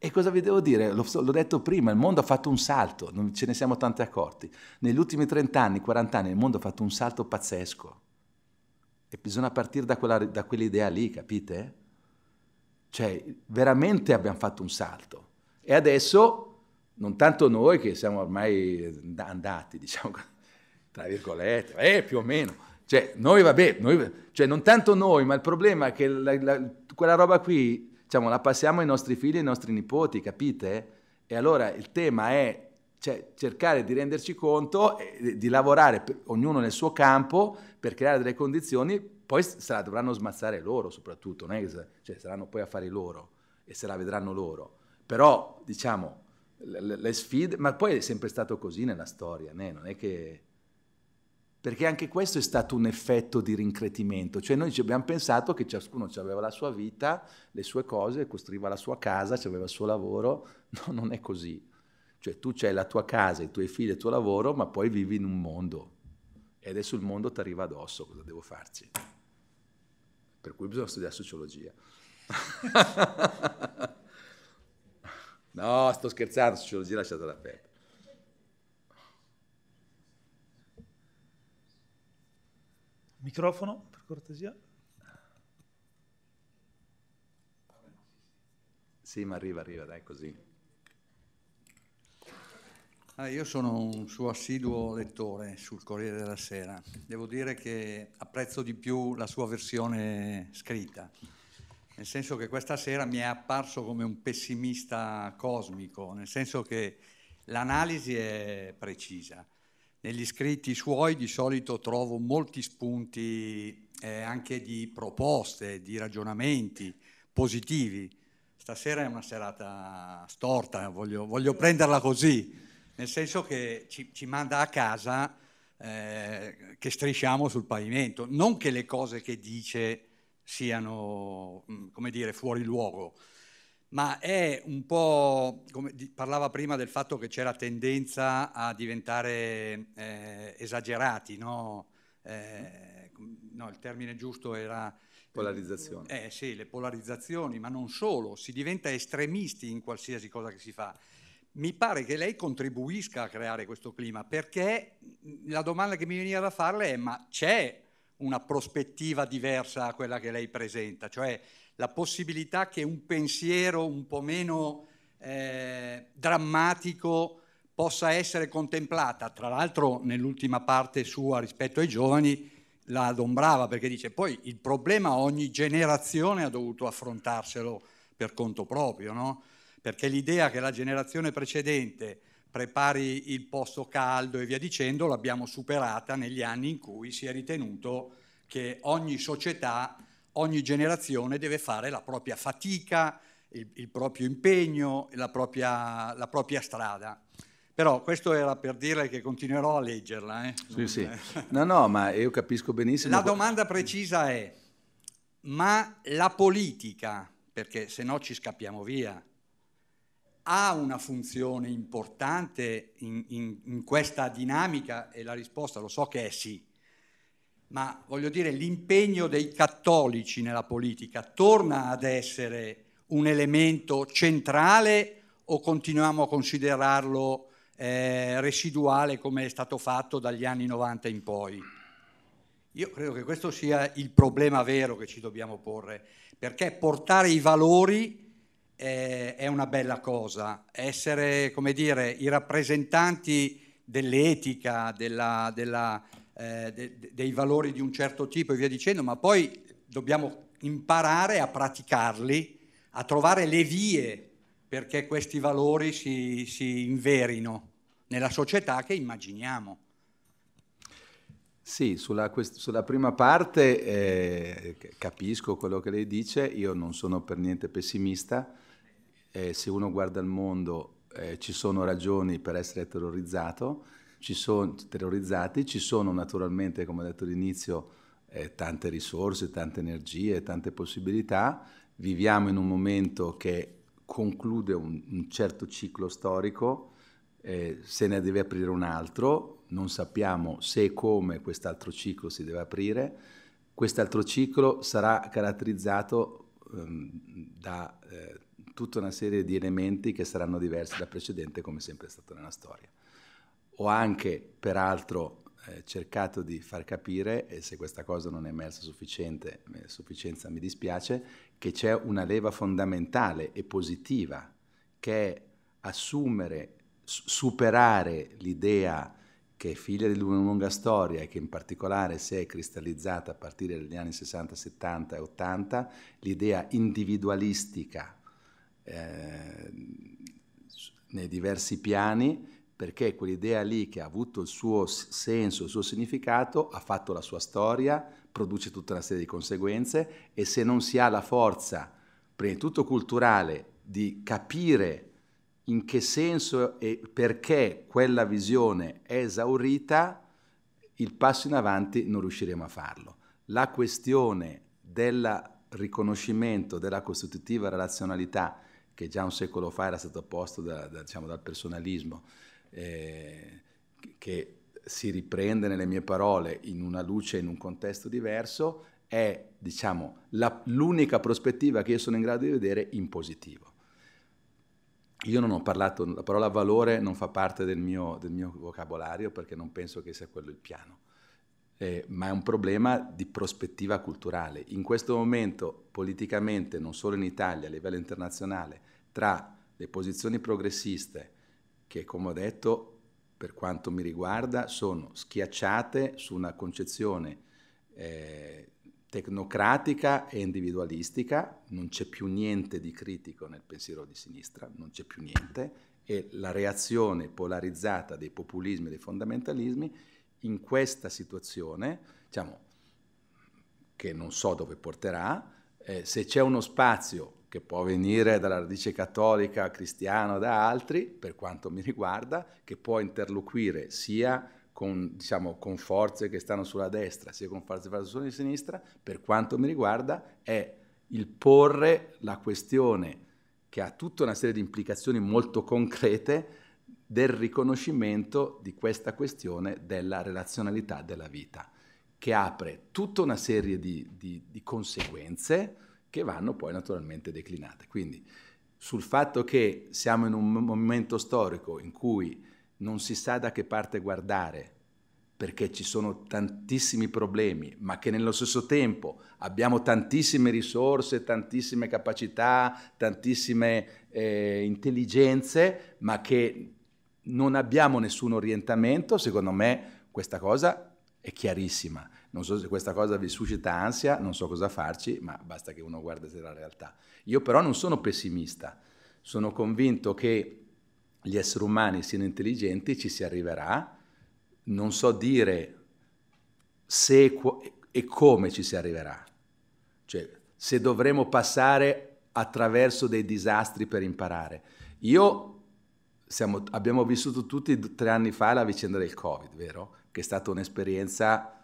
E cosa vi devo dire? L'ho, l'ho, detto prima, il mondo ha fatto un salto, non ce ne siamo tanti accorti. Negli ultimi 30 anni, 40 anni, il mondo ha fatto un salto pazzesco. E bisogna partire da, quella, da quell'idea lì, capite? Cioè, veramente abbiamo fatto un salto. E adesso, non tanto noi che siamo ormai andati, [laughs] diciamo, tra virgolette, eh, più o meno. Cioè, noi vabbè, noi, cioè, non tanto noi, ma il problema è che la, la, quella roba qui, diciamo, la passiamo ai nostri figli e ai nostri nipoti, capite? E allora il tema è cioè, cercare di renderci conto, eh, di lavorare per, ognuno nel suo campo per creare delle condizioni, poi se la dovranno smazzare loro soprattutto, non è che, cioè, saranno poi affari loro e se la vedranno loro. Però, diciamo, le, le sfide, ma poi è sempre stato così nella storia, né? non è che... Perché anche questo è stato un effetto di rincretimento, cioè noi ci abbiamo pensato che ciascuno aveva la sua vita, le sue cose, costruiva la sua casa, aveva il suo lavoro, no, non è così. Cioè tu c'hai la tua casa, i tuoi figli, il tuo lavoro, ma poi vivi in un mondo. E adesso il mondo ti arriva addosso, cosa devo farci? Per cui bisogna studiare sociologia. [laughs] no, sto scherzando, sociologia lasciatela perdere. Microfono, per cortesia. Sì, ma arriva, arriva, dai, così. Ah, io sono un suo assiduo lettore sul Corriere della Sera. Devo dire che apprezzo di più la sua versione scritta, nel senso che questa sera mi è apparso come un pessimista cosmico, nel senso che l'analisi è precisa. Negli scritti suoi di solito trovo molti spunti eh, anche di proposte, di ragionamenti positivi. Stasera è una serata storta, voglio, voglio prenderla così nel senso che ci, ci manda a casa eh, che strisciamo sul pavimento, non che le cose che dice siano, mm, come dire, fuori luogo, ma è un po', come parlava prima del fatto che c'è la tendenza a diventare eh, esagerati, no? Eh, no? il termine giusto era... Polarizzazione. Eh sì, le polarizzazioni, ma non solo, si diventa estremisti in qualsiasi cosa che si fa mi pare che lei contribuisca a creare questo clima, perché la domanda che mi veniva da farle è ma c'è una prospettiva diversa a quella che lei presenta, cioè la possibilità che un pensiero un po' meno eh, drammatico possa essere contemplata, tra l'altro nell'ultima parte sua rispetto ai giovani la adombrava perché dice poi il problema ogni generazione ha dovuto affrontarselo per conto proprio, no? perché l'idea che la generazione precedente prepari il posto caldo e via dicendo l'abbiamo superata negli anni in cui si è ritenuto che ogni società, ogni generazione deve fare la propria fatica, il, il proprio impegno, la propria, la propria, strada. Però questo era per dire che continuerò a leggerla. Eh? Sì, sì. No, no, ma io capisco benissimo. La domanda precisa è, ma la politica, perché se no ci scappiamo via, ha una funzione importante in, in, in, questa dinamica? E la risposta lo so che è sì. Ma voglio dire, l'impegno dei cattolici nella politica torna ad essere un elemento centrale o continuiamo a considerarlo eh, residuale come è stato fatto dagli anni 90 in poi? Io credo che questo sia il problema vero che ci dobbiamo porre, perché portare i valori è, è una bella cosa. Essere, come dire, i rappresentanti dell'etica, della, della, eh, de, dei valori di un certo tipo e via dicendo, ma poi dobbiamo imparare a praticarli, a trovare le vie perché questi valori si, si inverino nella società che immaginiamo. Sì, sulla, sulla prima parte eh, capisco quello che lei dice, io non sono per niente pessimista, eh, se uno guarda il mondo eh, ci sono ragioni per essere terrorizzato, ci sono, terrorizzati, ci sono naturalmente, come ho detto all'inizio, eh, tante risorse, tante energie, tante possibilità. Viviamo in un momento che conclude un, un certo ciclo storico, eh, se ne deve aprire un altro, non sappiamo se e come quest'altro ciclo si deve aprire. Quest'altro ciclo sarà caratterizzato ehm, da eh, tutta una serie di elementi che saranno diversi dal precedente, come sempre è stato nella storia. Ho anche, peraltro, eh, cercato di far capire, e se questa cosa non è emersa sufficiente, eh, sufficienza mi dispiace, che c'è una leva fondamentale e positiva, che è assumere, superare l'idea che è figlia di una lunga storia e che in particolare si è cristallizzata a partire dagli anni 60, 70 e 80, l'idea individualistica eh, nei diversi piani perché quell'idea lì che ha avuto il suo senso, il suo significato, ha fatto la sua storia, produce tutta una serie di conseguenze e se non si ha la forza, prima di tutto culturale, di capire in che senso e perché quella visione è esaurita, il passo in avanti non riusciremo a farlo. La questione del riconoscimento della costitutiva relazionalità, che già un secolo fa era stato posto da, da, diciamo, dal personalismo, eh, che si riprende nelle mie parole in una luce, in un contesto diverso, è diciamo, la, l'unica prospettiva che io sono in grado di vedere in positivo. Io non ho parlato, la parola valore non fa parte del mio, del mio vocabolario perché non penso che sia quello il piano, eh, ma è un problema di prospettiva culturale. In questo momento, politicamente, non solo in Italia, a livello internazionale, tra le posizioni progressiste, che come ho detto, per quanto mi riguarda, sono schiacciate su una concezione eh, tecnocratica e individualistica, non c'è più niente di critico nel pensiero di sinistra, non c'è più niente, e la reazione polarizzata dei populismi e dei fondamentalismi in questa situazione, diciamo, che non so dove porterà, eh, se c'è uno spazio che può venire dalla radice cattolica, cristiana o da altri, per quanto mi riguarda, che può interloquire sia con, diciamo, con forze che stanno sulla destra, sia con forze che stanno sulla sinistra, per quanto mi riguarda, è il porre la questione che ha tutta una serie di implicazioni molto concrete del riconoscimento di questa questione della relazionalità della vita, che apre tutta una serie di, di, di conseguenze, che vanno poi naturalmente declinate. Quindi sul fatto che siamo in un momento storico in cui non si sa da che parte guardare, perché ci sono tantissimi problemi, ma che nello stesso tempo abbiamo tantissime risorse, tantissime capacità, tantissime eh, intelligenze, ma che non abbiamo nessun orientamento, secondo me questa cosa è chiarissima. Non so se questa cosa vi suscita ansia, non so cosa farci, ma basta che uno guardi la realtà. Io però non sono pessimista, sono convinto che gli esseri umani siano intelligenti, ci si arriverà, non so dire se e come ci si arriverà, cioè se dovremo passare attraverso dei disastri per imparare. Io siamo, abbiamo vissuto tutti tre anni fa la vicenda del Covid, vero? Che è stata un'esperienza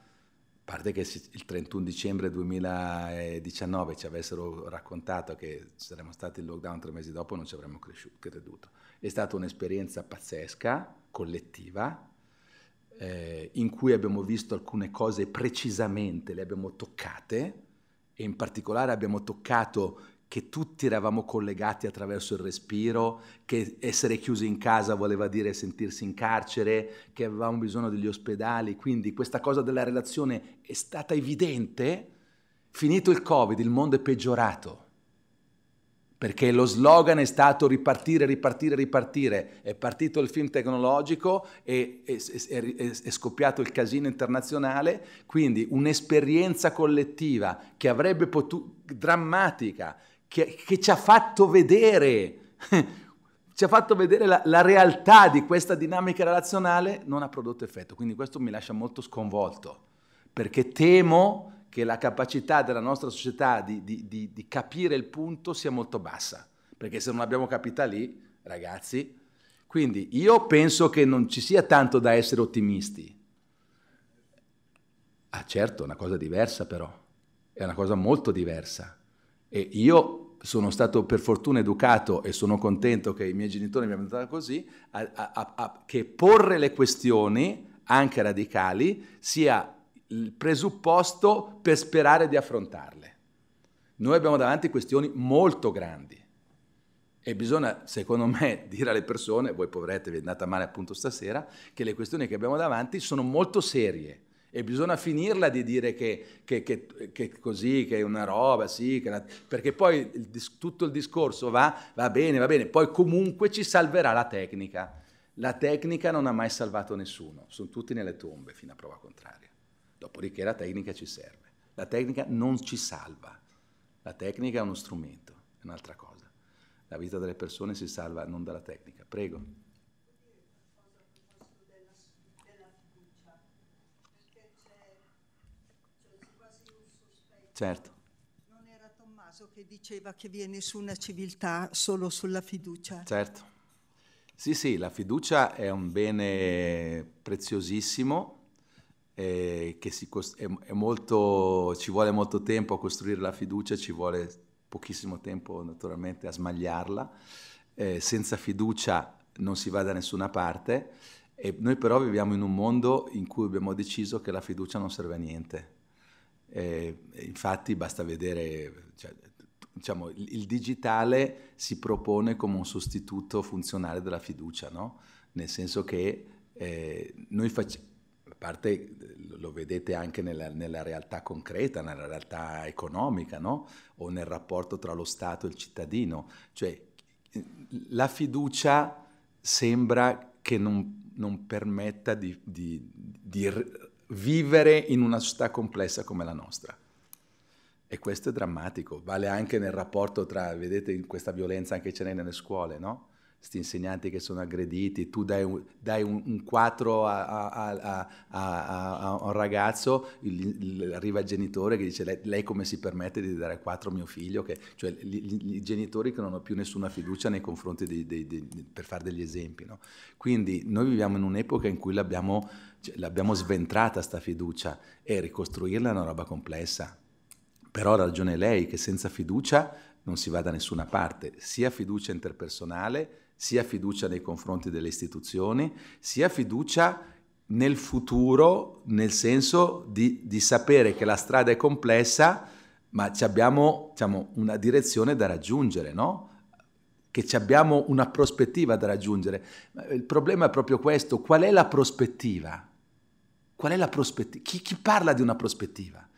a parte che il 31 dicembre 2019 ci avessero raccontato che saremmo stati in lockdown tre mesi dopo non ci avremmo creduto. È stata un'esperienza pazzesca, collettiva, eh, in cui abbiamo visto alcune cose precisamente, le abbiamo toccate e in particolare abbiamo toccato che tutti eravamo collegati attraverso il respiro, che essere chiusi in casa voleva dire sentirsi in carcere, che avevamo bisogno degli ospedali, quindi questa cosa della relazione è stata evidente. Finito il Covid, il mondo è peggiorato, perché lo slogan è stato ripartire, ripartire, ripartire. È partito il film tecnologico e è, è, è, scoppiato il casino internazionale, quindi un'esperienza collettiva che avrebbe potuto, drammatica, che, che ci ha fatto vedere, [laughs] ci ha fatto vedere la, la, realtà di questa dinamica relazionale, non ha prodotto effetto. Quindi questo mi lascia molto sconvolto, perché temo che la capacità della nostra società di, di, di, di capire il punto sia molto bassa, perché se non abbiamo capita lì, ragazzi, Quindi io penso che non ci sia tanto da essere ottimisti. Ah certo, è una cosa diversa però, è una cosa molto diversa. E io sono stato per fortuna educato e sono contento che i miei genitori mi abbiano dato così, a, a, a, che porre le questioni, anche radicali, sia il presupposto per sperare di affrontarle. Noi abbiamo davanti questioni molto grandi e bisogna, secondo me, [laughs] dire alle persone, voi poverette vi è andata male appunto stasera, che le questioni che abbiamo davanti sono molto serie e bisogna finirla di dire che, che, che, che così, che è una roba, sì, una... perché poi il, tutto il discorso va, va bene, va bene, poi comunque ci salverà la tecnica. La tecnica non ha mai salvato nessuno, sono tutti nelle tombe fino a prova contraria. Dopodiché la tecnica ci serve. La tecnica non ci salva, la tecnica è uno strumento, è un'altra cosa. La vita delle persone si salva non dalla tecnica. Prego. Certo. Non era Tommaso che diceva che viene su una civiltà solo sulla fiducia? Certo. Sì, sì, la fiducia è un bene preziosissimo, eh, che si cost- è, è molto, ci vuole molto tempo a costruire la fiducia, ci vuole pochissimo tempo naturalmente a smagliarla. Eh, senza fiducia non si va da nessuna parte e noi però viviamo in un mondo in cui abbiamo deciso che la fiducia non serve a niente eh, infatti basta vedere, cioè, diciamo, il, digitale si propone come un sostituto funzionale della fiducia, no? nel senso che eh, noi facciamo, parte lo vedete anche nella, nella, realtà concreta, nella realtà economica, no? o nel rapporto tra lo Stato e il cittadino, cioè la fiducia sembra che non, non permetta di, di, di vivere in una società complessa come la nostra. E questo è drammatico, vale anche nel rapporto tra, vedete, questa violenza anche ce n'è nelle scuole, no? Questi insegnanti che sono aggrediti, tu dai un, dai un, un 4 a, a, a, a, un ragazzo, il, il, arriva il genitore che dice lei, lei, come si permette di dare 4 a mio figlio, che, cioè i genitori che non hanno più nessuna fiducia nei confronti di, di, di, per fare degli esempi. No? Quindi noi viviamo in un'epoca in cui l'abbiamo cioè, l'abbiamo sventrata sta fiducia e ricostruirla è una roba complessa. Però ha ragione lei che senza fiducia non si va da nessuna parte, sia fiducia interpersonale, sia fiducia nei confronti delle istituzioni, sia fiducia nel futuro, nel senso di, di sapere che la strada è complessa, ma abbiamo diciamo, una direzione da raggiungere, no? che abbiamo una prospettiva da raggiungere. Il problema è proprio questo, qual è la prospettiva? Qual è la prospettiva? Chi, chi parla di una prospettiva?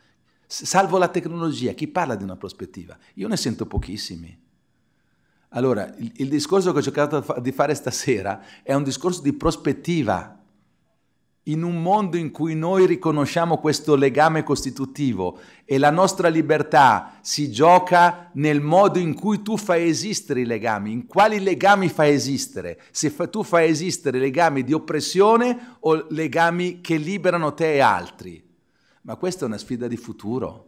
Salvo la tecnologia, chi parla di una prospettiva? Io ne sento pochissimi. Allora, il, il discorso che ho cercato di fare stasera è un discorso di prospettiva in un mondo in cui noi riconosciamo questo legame costitutivo e la nostra libertà si gioca nel modo in cui tu fai esistere i legami, in quali legami fai esistere, se fa, tu fai esistere legami di oppressione o legami che liberano te e altri. Ma questa è una sfida di futuro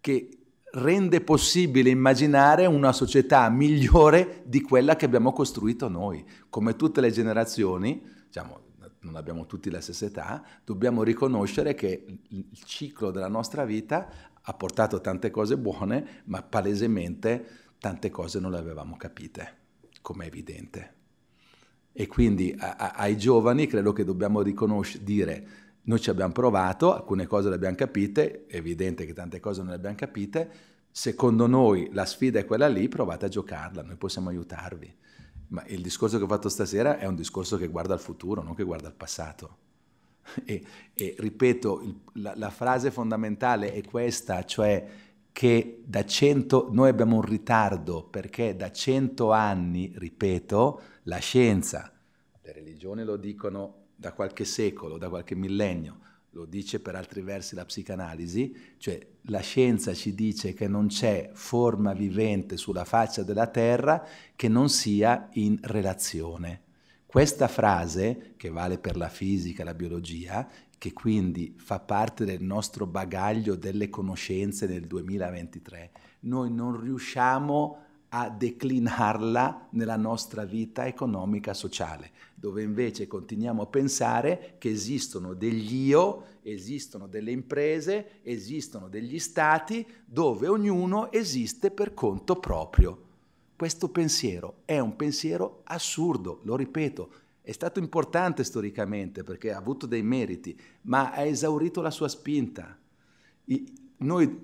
che rende possibile immaginare una società migliore di quella che abbiamo costruito noi. Come tutte le generazioni, diciamo, non abbiamo tutti la stessa età, dobbiamo riconoscere che il ciclo della nostra vita ha portato tante cose buone, ma palesemente tante cose non le avevamo capite, come è evidente. E quindi a, a, ai giovani credo che dobbiamo dire, noi ci abbiamo provato, alcune cose le abbiamo capite, è evidente che tante cose non le abbiamo capite, secondo noi la sfida è quella lì, provate a giocarla, noi possiamo aiutarvi. Ma il discorso che ho fatto stasera è un discorso che guarda al futuro, non che guarda al passato. [laughs] E, e ripeto, il, la, la, frase fondamentale è questa, cioè che da cento, noi abbiamo un ritardo perché da cento anni, ripeto, la scienza, le religioni lo dicono da qualche secolo, da qualche millennio, lo dice per altri versi la psicanalisi, cioè la scienza ci dice che non c'è forma vivente sulla faccia della Terra che non sia in relazione. Questa frase, che vale per la fisica la biologia, che quindi fa parte del nostro bagaglio delle conoscenze nel 2023, noi non riusciamo a declinarla nella nostra vita economica sociale, dove invece continuiamo a pensare che esistono degli io, esistono delle imprese, esistono degli stati dove ognuno esiste per conto proprio. Questo pensiero è un pensiero assurdo, lo ripeto, è stato importante storicamente perché ha avuto dei meriti, ma ha esaurito la sua spinta. Noi,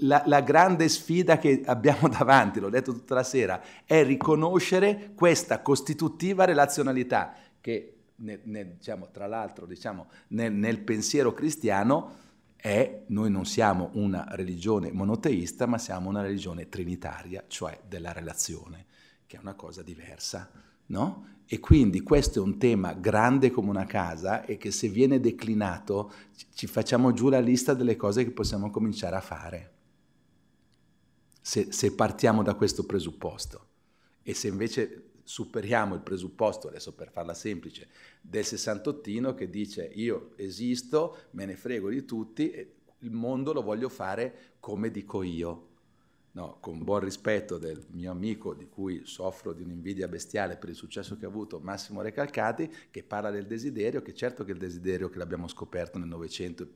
la, la, grande sfida che abbiamo [laughs] davanti, l'ho detto tutta la sera, è riconoscere questa costitutiva relazionalità che, nel, nel, diciamo, tra l'altro, diciamo, nel, nel pensiero cristiano è, noi non siamo una religione monoteista, ma siamo una religione trinitaria, cioè della relazione, che è una cosa diversa, no? E quindi questo è un tema grande come una casa e che se viene declinato ci facciamo giù la lista delle cose che possiamo cominciare a fare. Se, se partiamo da questo presupposto. E se invece superiamo il presupposto, adesso per farla semplice, del sessantottino che dice io esisto, me ne frego di tutti, il mondo lo voglio fare come dico io. No, con buon rispetto del mio amico di cui soffro di un'invidia bestiale per il successo che ha avuto, Massimo Recalcati, che parla del desiderio, che certo che il desiderio che l'abbiamo scoperto nel Novecento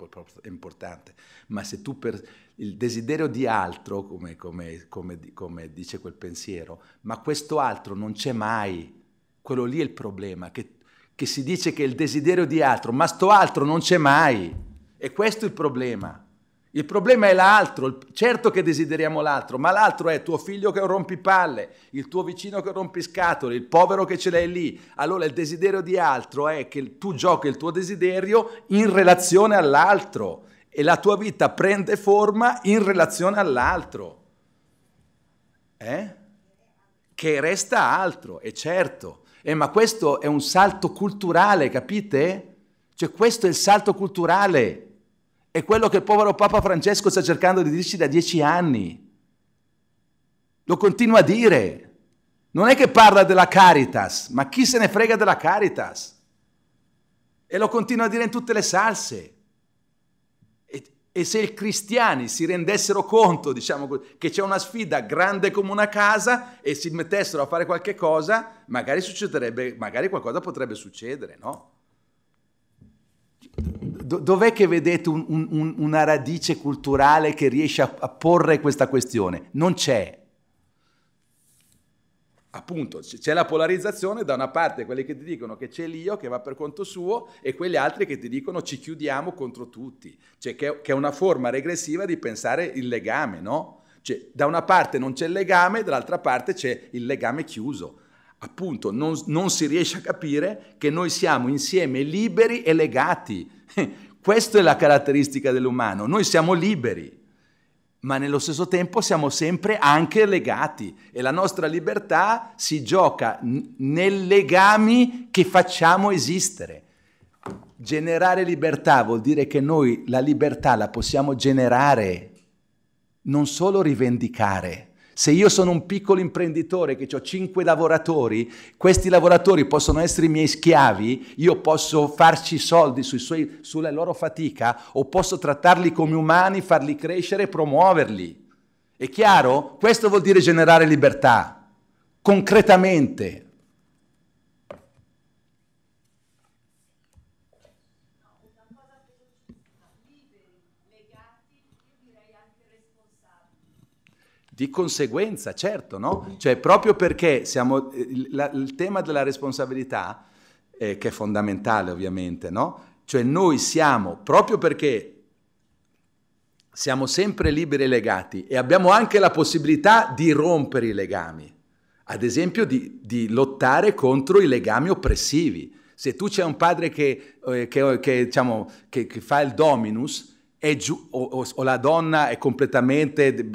è importante, ma se tu per il desiderio di altro, come, come, come, come dice quel pensiero, ma questo altro non c'è mai, quello lì è il problema, che, che si dice che il desiderio di altro, ma sto altro non c'è mai, e questo è il problema. Il problema è l'altro, certo che desideriamo l'altro, ma l'altro è tuo figlio che rompi palle, il tuo vicino che rompi scatole, il povero che ce l'hai lì. Allora il desiderio di altro è che tu giochi il tuo desiderio in relazione all'altro e la tua vita prende forma in relazione all'altro. Eh? Che resta altro, è certo. Eh, ma questo è un salto culturale, capite? Cioè questo è il salto culturale. È quello che il povero Papa Francesco sta cercando di dirci da dieci anni. Lo continua a dire. Non è che parla della Caritas, ma chi se ne frega della Caritas? E lo continua a dire in tutte le salse. E, e se i cristiani si rendessero conto, diciamo, che c'è una sfida grande come una casa e si mettessero a fare qualche cosa, magari succederebbe, magari qualcosa potrebbe succedere, no? Dov'è che vedete un, un, una radice culturale che riesce a, a porre questa questione? Non c'è. Appunto, c'è la polarizzazione da una parte quelli che ti dicono che c'è l'io che va per conto suo e quegli altri che ti dicono ci chiudiamo contro tutti, cioè che, che è una forma regressiva di pensare il legame, no? Cioè, da una parte non c'è il legame, dall'altra parte c'è il legame chiuso. Appunto, non, non si riesce a capire che noi siamo insieme liberi e legati. [laughs] Questa è la caratteristica dell'umano. Noi siamo liberi, ma nello stesso tempo siamo sempre anche legati e la nostra libertà si gioca nei legami che facciamo esistere. Generare libertà vuol dire che noi la libertà la possiamo generare, non solo rivendicare. Se io sono un piccolo imprenditore che ho cinque lavoratori, questi lavoratori possono essere i miei schiavi, io posso farci soldi suoi, sulla loro fatica o posso trattarli come umani, farli crescere e promuoverli. È chiaro? Questo vuol dire generare libertà, concretamente. Di conseguenza, certo, no? Cioè proprio perché siamo, il, il tema della responsabilità, eh, che è fondamentale ovviamente, no? Cioè noi siamo, proprio perché siamo sempre liberi e legati e abbiamo anche la possibilità di rompere i legami, ad esempio di, di lottare contro i legami oppressivi. Se tu c'è un padre che, eh, che, che, diciamo, che fa il dominus, Giu- o, o, o, la donna è completamente,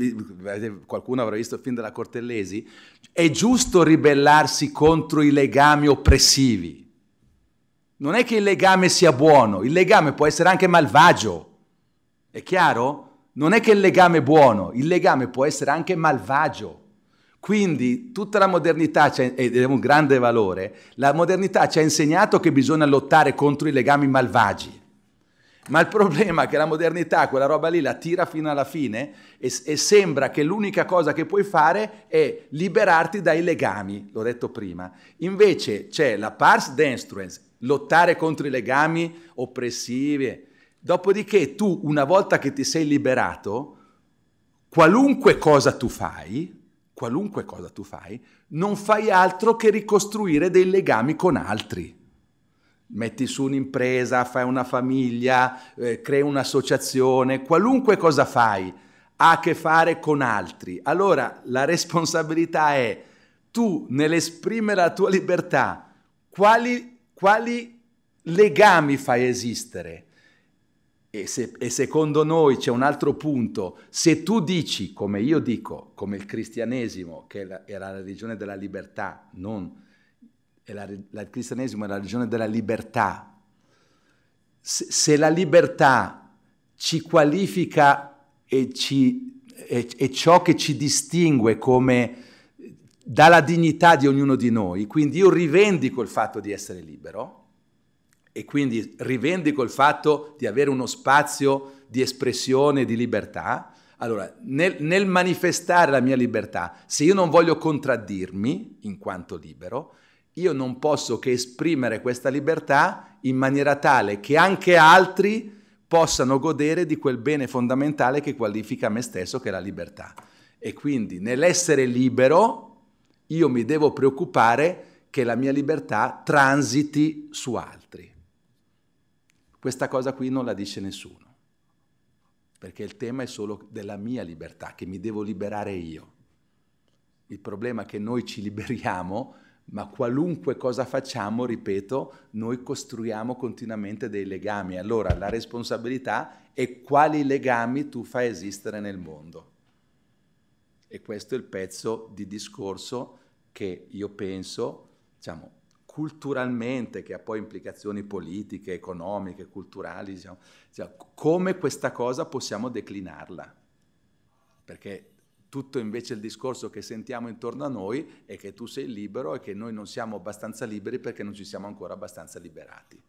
qualcuno avrà visto il film della Cortellesi, è giusto ribellarsi contro i legami oppressivi. Non è che il legame sia buono, il legame può essere anche malvagio. È chiaro? Non è che il legame è buono, il legame può essere anche malvagio. Quindi tutta la modernità, ed è un grande valore, la modernità ci ha insegnato che bisogna lottare contro i legami malvagi Ma il problema è che la modernità quella roba lì la tira fino alla fine e, e, sembra che l'unica cosa che puoi fare è liberarti dai legami, l'ho detto prima. Invece c'è la pars destruens, lottare contro i legami oppressivi. Dopodiché tu, una volta che ti sei liberato, qualunque cosa tu fai, qualunque cosa tu fai, non fai altro che ricostruire dei legami con altri metti su un'impresa, fai una famiglia, eh, crei un'associazione, qualunque cosa fai ha a che fare con altri. Allora la responsabilità è tu nell'esprimere la tua libertà, quali, quali legami fai esistere? E, se, e, secondo noi c'è un altro punto, se tu dici, come io dico, come il cristianesimo, che è la religione della libertà, non la, la, il cristianesimo è la religione della libertà. Se, se la libertà ci qualifica e, ci, è, è ciò che ci distingue come dalla dignità di ognuno di noi, quindi io rivendico il fatto di essere libero e quindi rivendico il fatto di avere uno spazio di espressione, di libertà, allora, nel, nel, manifestare la mia libertà, se io non voglio contraddirmi in quanto libero, io non posso che esprimere questa libertà in maniera tale che anche altri possano godere di quel bene fondamentale che qualifica me stesso, che è la libertà. E quindi nell'essere libero io mi devo preoccupare che la mia libertà transiti su altri. Questa cosa qui non la dice nessuno, perché il tema è solo della mia libertà, che mi devo liberare io. Il problema è che noi ci liberiamo ma qualunque cosa facciamo, ripeto, noi costruiamo continuamente dei legami. Allora la responsabilità è quali legami tu fai esistere nel mondo. E questo è il pezzo di discorso che io penso, diciamo, culturalmente, che ha poi implicazioni politiche, economiche, culturali, diciamo, diciamo, come questa cosa possiamo declinarla. Perché tutto invece il discorso che sentiamo intorno a noi è che tu sei libero e che noi non siamo abbastanza liberi perché non ci siamo ancora abbastanza liberati,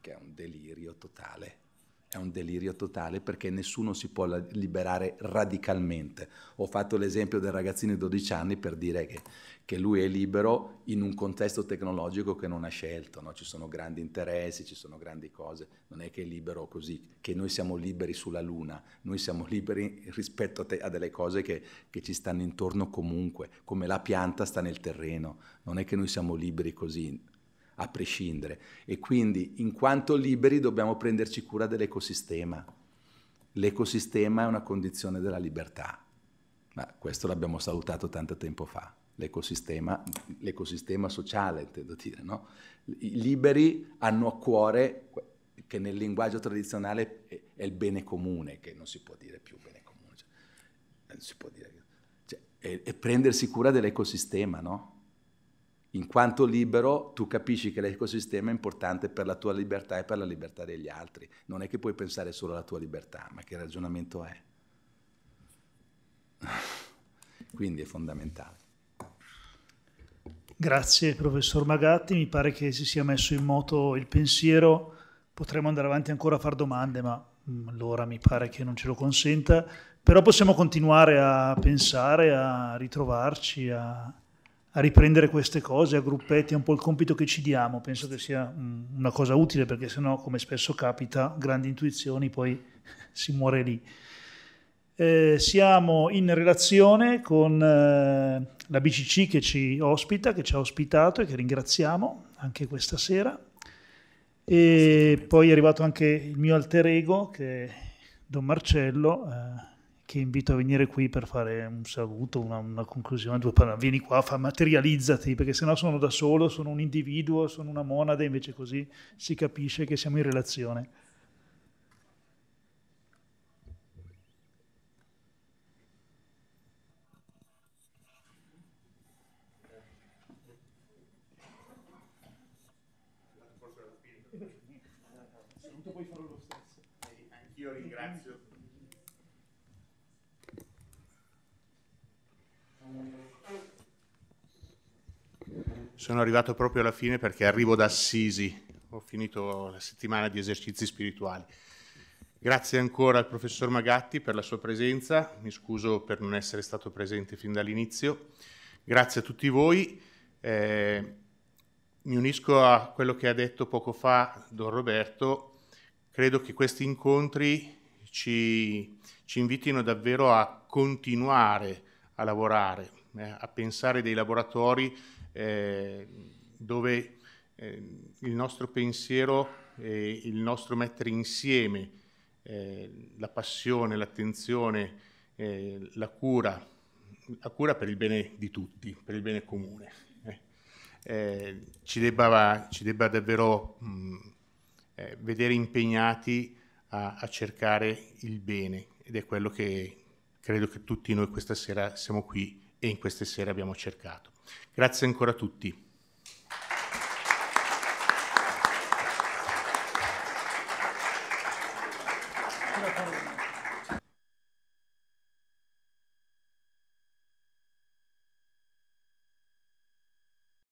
che è un delirio totale. È un delirio totale perché nessuno si può liberare radicalmente. Ho fatto l'esempio del ragazzino di 12 anni per dire che che lui è libero in un contesto tecnologico che non ha scelto, no? ci sono grandi interessi, ci sono grandi cose, non è che è libero così, che noi siamo liberi sulla Luna, noi siamo [laughs] liberi rispetto a, te, a delle cose che, che, ci stanno intorno comunque, come la pianta sta nel terreno, non è che noi siamo liberi così, a prescindere. E quindi in quanto liberi dobbiamo prenderci cura dell'ecosistema. L'ecosistema è una condizione della libertà, ma questo l'abbiamo salutato tanto tempo fa l'ecosistema, l'ecosistema sociale, intendo dire. No? I liberi hanno a cuore, che nel linguaggio tradizionale è il bene comune, che non si può dire più bene comune, cioè, non si può dire, cioè, è, è, prendersi cura dell'ecosistema, no? In quanto libero, tu capisci che l'ecosistema è importante per la tua libertà e per la libertà degli altri. Non è che puoi pensare solo alla tua libertà, ma che ragionamento è? [laughs] Quindi è fondamentale. Grazie professor Magatti, mi pare che si sia messo in moto il pensiero, potremmo andare avanti ancora a fare domande, ma mm, l'ora mi pare che non ce lo consenta, però possiamo continuare a pensare, a ritrovarci, a, a riprendere queste cose a gruppetti, è un po' il compito che ci diamo, penso che sia mm, una cosa utile perché sennò come spesso capita, grandi intuizioni poi [laughs] si muore lì. Eh, siamo in relazione con eh, la BCC che ci ospita, che ci ha ospitato e che ringraziamo anche questa sera. E poi è arrivato anche il mio alter ego, che è Don Marcello, eh, che invito a venire qui per fare un saluto, una, una conclusione. Vieni qua, fa, materializzati, perché sennò sono da solo, sono un individuo, sono una monade, invece così si capisce che siamo in relazione. Sono arrivato proprio alla fine perché arrivo da Assisi, ho finito la settimana di esercizi spirituali. Grazie ancora al professor Magatti per la sua presenza, mi scuso per non essere stato presente fin dall'inizio. Grazie a tutti voi. Eh, mi unisco a quello che ha detto poco fa Don Roberto. Credo che questi incontri ci, ci invitino davvero a continuare a lavorare, eh, a pensare dei laboratori eh, dove eh, il nostro pensiero e il nostro mettere insieme eh, la passione, l'attenzione, eh, la cura, la cura per il bene di tutti, per il bene comune. Eh. Ci, debba, ci, debba, davvero mh, eh, vedere impegnati a, a, cercare il bene ed è quello che credo che tutti noi questa sera siamo qui e in queste sere abbiamo cercato. Grazie ancora a tutti.